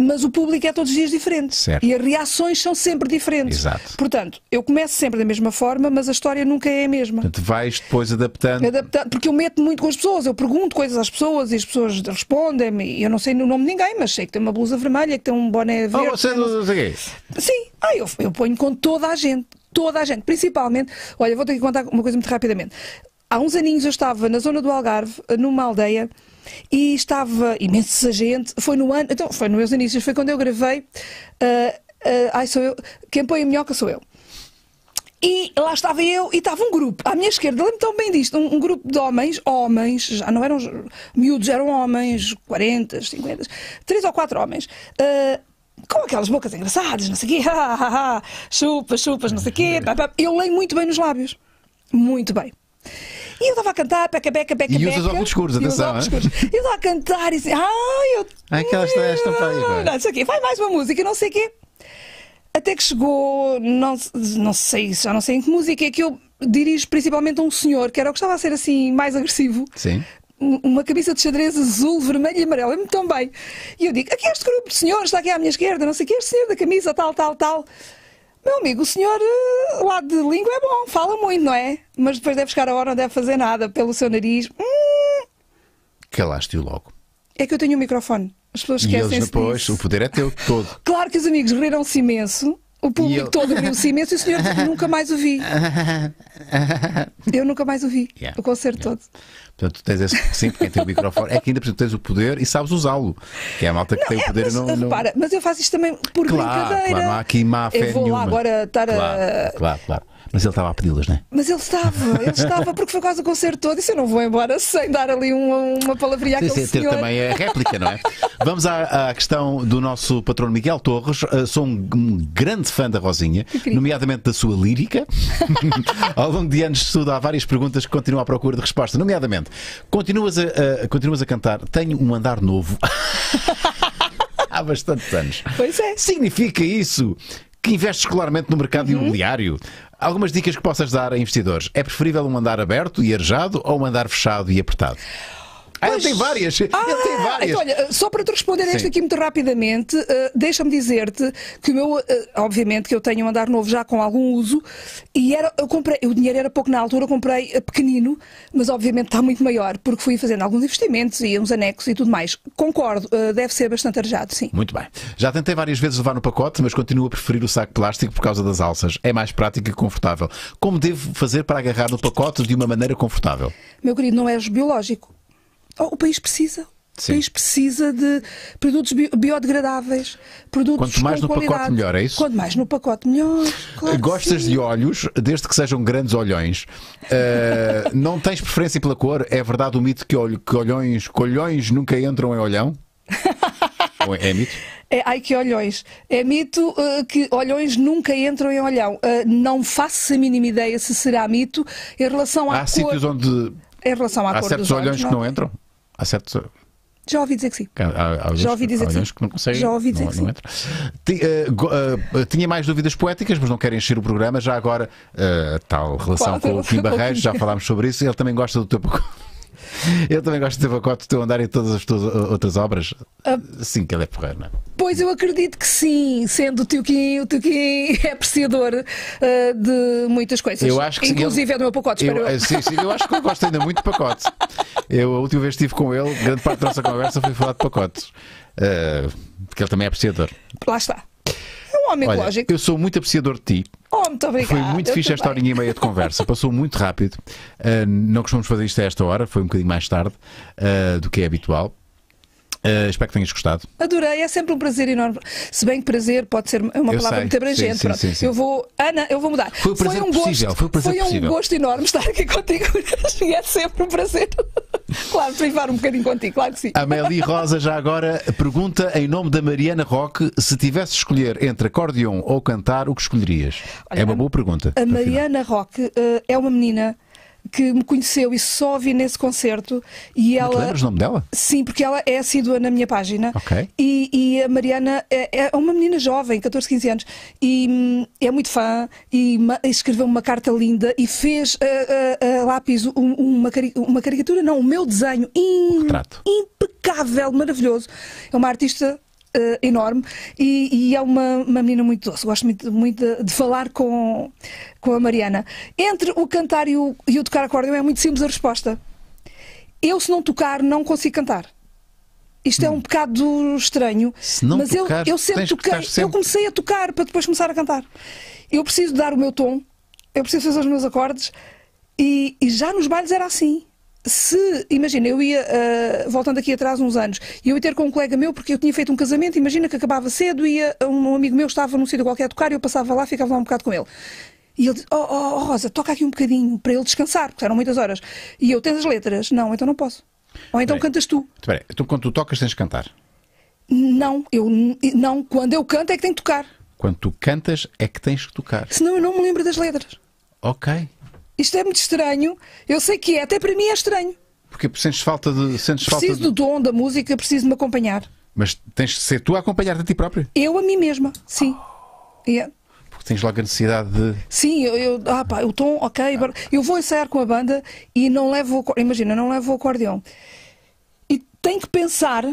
Mas o público é todos os dias diferente. Certo. E as reações são sempre diferentes. Exato. Portanto, eu começo sempre da mesma forma, mas a história nunca é a mesma. Portanto, vais depois adaptando. Adaptado, porque eu meto muito com as pessoas, eu pergunto coisas às pessoas e as pessoas respondem-me. Eu não sei o nome de ninguém, mas sei que tem uma blusa vermelha, que tem um boné verde. Oh, você não sei- quê. Sim, ah, eu, eu ponho com toda a gente, toda a gente, principalmente. Olha, vou ter que contar uma coisa muito rapidamente. Há uns aninhos eu estava na zona do Algarve, numa aldeia, e estava imensa gente. Foi no ano, então foi nos meus inícios, foi quando eu gravei. ah, ah, ai, sou eu. Quem põe a minhoca sou eu. E lá estava eu e estava um grupo, à minha esquerda, lembro tão bem disto, um, um grupo de homens, homens, já não eram miúdos, eram homens, 40, 50, três ou quatro homens, ah, com aquelas bocas engraçadas, não sei o quê, ha, ha, ha, chupas, chupas, não sei o quê, pá. eu leio muito bem nos lábios, muito bem. E eu estava a cantar, peca, peca, peca, E usas óculos escuros, E atenção, escuros. Eu estava a cantar e assim, ai, eu... Ai, que ela está- esta para aí. Não sei o quê, vai mais uma música, não sei o quê. Até que chegou, não, não sei, já não sei em que música é que eu dirijo principalmente a um senhor, que era o que estava a ser assim mais agressivo. Sim. Um- Uma camisa de xadrez azul, vermelho e amarelo, lembro-me tão bem. E eu digo: aqui é este grupo de senhores, está aqui à minha esquerda, não sei o que, este senhor da camisa, tal, tal, tal. Meu amigo, o senhor, eh, o lado de língua é bom, fala muito, não é? Mas depois deve chegar a hora, não deve fazer nada pelo seu nariz. Hum, Calaste-o logo. é que eu tenho um microfone. As pessoas E eles esquecem-se depois, disso. o poder é teu todo. Claro que os amigos riram-se imenso. O público ele- todo riu-se imenso e o senhor nunca mais o vi. Eu nunca mais o vi. Yeah. O concerto todo. Portanto, tu tens esse. Sim, porque quem tem o microfone é que ainda tens o poder e sabes usá-lo. Que é a malta que tem o É, poder mas, e não. não... repara, mas eu faço isto também por Claro, brincadeira. claro, não há aqui má fé Eu vou nenhuma. lá agora estar Claro, a. claro, claro. Mas ele estava a pedi-las, não é? Mas ele estava, ele estava, porque foi quase o concerto todo. E se eu não vou embora sem dar ali uma, uma palavrinha Sim, àquele sim, ter senhor. também a réplica, não é? Vamos à, à questão do nosso patrono Miguel Torres. Uh, sou um, um grande fã da Rosinha, nomeadamente da sua lírica. Ao longo de anos estudo, há várias perguntas que continuam à procura de resposta. Nomeadamente, continuas a, a- continuas a cantar Tenho um andar novo. há bastantes anos. Pois é. Significa isso que investes escolarmente no mercado Uhum. imobiliário? Algumas dicas que possas dar a investidores. É preferível um andar aberto e arejado ou um andar fechado e apertado? Ah, ele tem várias. ele tem Ah, várias. então, olha, só para te responder a Sim. isto aqui muito rapidamente, eh, deixa-me dizer-te que o meu, eh, obviamente que eu tenho um andar novo já com algum uso e era, eu comprei, o dinheiro era pouco na altura, eu comprei eh, pequenino, mas obviamente está muito maior, porque fui fazendo alguns investimentos e uns anexos e tudo mais. Concordo, deve ser bastante arejado, sim. Muito bem. Já tentei várias vezes levar no pacote, mas continuo a preferir o saco plástico por causa das alças. É mais prático e confortável. Como devo fazer para agarrar no pacote de uma maneira confortável? Meu querido, não és biológico. Oh, o país precisa. O Sim. país precisa de produtos bi- biodegradáveis, produtos Quanto mais no pacote, qualidade. melhor, é isso? Quanto mais no pacote, melhor. Claro Gostas de olhos, desde que sejam grandes olhões. Uh, não tens preferência pela cor? É verdade o mito que, olho, que olhões, colhões nunca entram em olhão? Ou é mito? É, ai que olhões. É mito eh, que olhões nunca entram em olhão. Eh, não faço a mínima ideia se será mito em relação à Há cor. sítios onde Em relação à há cor certos olhos, olhões que não entram? Há certos. Já ouvi dizer que sim. Há, há Já ouvi dizer que sim. que não conseguem. Já ouvi dizer não, que não sim. eh, eh, tinha mais dúvidas poéticas, mas não quero encher o programa. Já agora, eh, tal relação Qual? com o Kim Com o Barreiros, já falámos sobre isso. Ele também gosta do teu pacote. Ele também gosta do teu pacote, do teu andar e de todas as tuas uh, outras obras. Ah. Sim, que ele é porreiro, não é? Pois eu acredito que sim, sendo o tio Kim, o tio Kim é apreciador eh, de muitas coisas. Eu acho que Inclusive é do meu pacote, Eu, eu. eh, sim, sim, eu acho que ele gosta ainda muito de pacotes. Eu, a última vez que estive com ele, grande parte da nossa conversa foi falar de pacotes. Eh, porque ele também é apreciador. Lá está. Homem Olha, lógico. eu sou muito apreciador de ti. Oh, muito obrigada. Foi muito fixe esta também. horinha e meia de conversa. Passou muito rápido. Uh, não costumamos fazer isto a esta hora, foi um bocadinho mais tarde uh, do que é habitual. Uh, espero que tenhas gostado. Adorei, é sempre um prazer enorme. Se bem que prazer pode ser uma Eu palavra sei. muito abrangente. Sim, sim, sim. Eu vou, Ana, eu vou mudar. Foi o prazer um possível, gosto, foi prazer um possível. gosto enorme estar aqui contigo. e é sempre um prazer. claro, privar um bocadinho contigo, claro que sim. Amélie Rosa, já agora, pergunta em nome da Mariana Roque: se tivesse de escolher entre acordeon ou cantar, o que escolherias? Olha, é uma boa pergunta. A. Mariana Roque eh, é uma menina que me conheceu e só vi nesse concerto e Não ela lembras o nome dela? Sim, porque ela é assídua na minha página. Ok. E, e a Mariana é, é uma menina jovem, 14, 15 anos, e hum, é muito fã e escreveu uma carta linda e fez a, a- a lápis um- uma, uma caricatura, não, o meu desenho retrato. impecável, maravilhoso. É uma artista. Eh, enorme e, e é uma, uma menina muito doce. Gosto muito, muito de, de falar com, com a Mariana. Entre o cantar e o, e o tocar acordeão é muito simples a resposta. Eu, se não tocar, não consigo cantar. Isto é um bocado estranho, Hum. Não mas eu, tocares, eu sempre toquei. tocar sempre. Eu comecei a tocar para depois começar a cantar. Eu preciso dar o meu tom, eu preciso fazer os meus acordes e, e já nos bailes era assim. Se, imagina, eu ia, ah, voltando aqui atrás uns anos, eu ia ter com um colega meu, porque eu tinha feito um casamento, imagina que acabava cedo, ia, um amigo meu estava num sítio qualquer a tocar, eu passava lá, ficava lá um bocado com ele. E ele disse: oh, oh, oh, Rosa, toca aqui um bocadinho para ele descansar, porque eram muitas horas. E eu, tens as letras? Não, então não posso. Ou então Bem. cantas tu. Espera então quando tu tocas tens de cantar. Não, eu não, quando eu canto é que tenho que tocar. Quando tu cantas é que tens que tocar. Senão eu não me lembro das letras. Ok. Isto é muito estranho. Eu sei que é, até para mim é estranho. Porque sentes falta de. Sentes falta Preciso de... do dom da música, preciso de me acompanhar. Mas tens de ser tu a acompanhar-te a ti próprio. Eu a mim mesma, sim. É. Porque tens logo a necessidade de. Sim, eu, eu- ah, pá, o tom, ok. agora- Eu vou ensaiar com a banda e não levo, imagina, não levo o acordeão. E tenho que pensar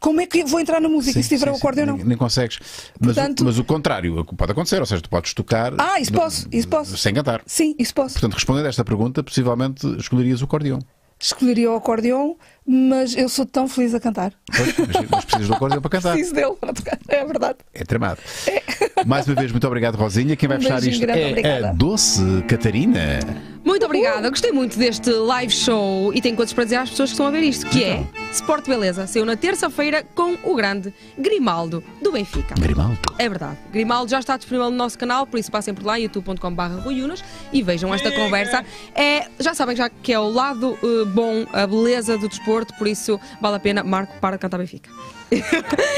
como é que vou entrar na música Sim, se tiver sim, o acordeão ou nem, não. nem consegues. Mas, Portanto- o, mas o contrário pode acontecer, ou seja, tu podes tocar. Ah, isso posso, isso posso. Sem cantar. Sim, isso posso. Portanto, respondendo a esta pergunta, possivelmente escolherias o acordeão. Escolheria o acordeão, mas eu sou tão feliz a cantar. Pois, mas, mas precisas do acordeão para cantar. Preciso dele para tocar. É verdade. É tramado. Mais uma vez, muito obrigado, Rosinha. Quem vai Um fechar isto grande, é a doce Catarina. Muito obrigada, gostei muito deste live show e tenho coisas para dizer às pessoas que estão a ver isto, que Então. é Sport Beleza, saiu na terça-feira com o grande Grimaldo do Benfica. Grimaldo. É verdade. Grimaldo já está disponível no nosso canal, por isso passem por lá, youtube.com.br e vejam esta conversa. É, já sabem já que é o lado eh, bom, a beleza do desporto, por isso vale a pena. Marco, para de cantar Benfica.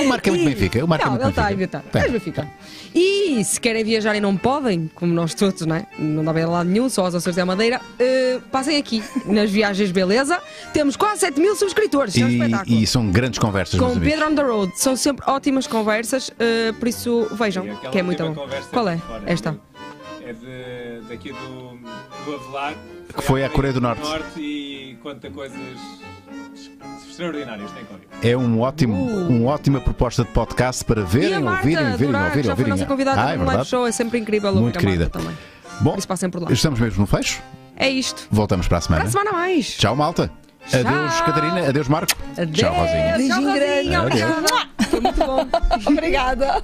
O Marco é muito E- Benfica. O Marco não, é muito ele está a Benfica. evitar. Tem. És Benfica. E se querem viajar e não podem, como nós todos, não é? Não dá bem a lado nenhum, só aos Açores da Madeira, eh, passem aqui nas Viagens Beleza. Temos quase 7 mil subscritores. É um espetáculo. E, e são grandes conversas, Com. Pedro on the Road. São sempre ótimas conversas, eh, por isso vejam, E que é muito bom. Qual é? Esta. É de, daqui do, do Avelar. Que foi à Coreia do Norte. e conta coisas extraordinárias, tem que ouvir. É um ótimo, uma ótima proposta de podcast para Uh. E a verem, Marta ouvirem, ouvirem, Durar, que ouvirem, já foi ouvirem. nossa convidada Ah, é no live verdade. show, é sempre incrível Muito ouvir a Marta querida. também. Bom, estamos mesmo no fecho. É isto. Voltamos para a semana. Para a semana mais. Tchau, malta. Adeus, Tchau. Catarina. Adeus, Marco. Adeus. Tchau, Rosinha. Beijinho Tchau, grande. Rosinha. Obrigada. Foi muito bom. Obrigada.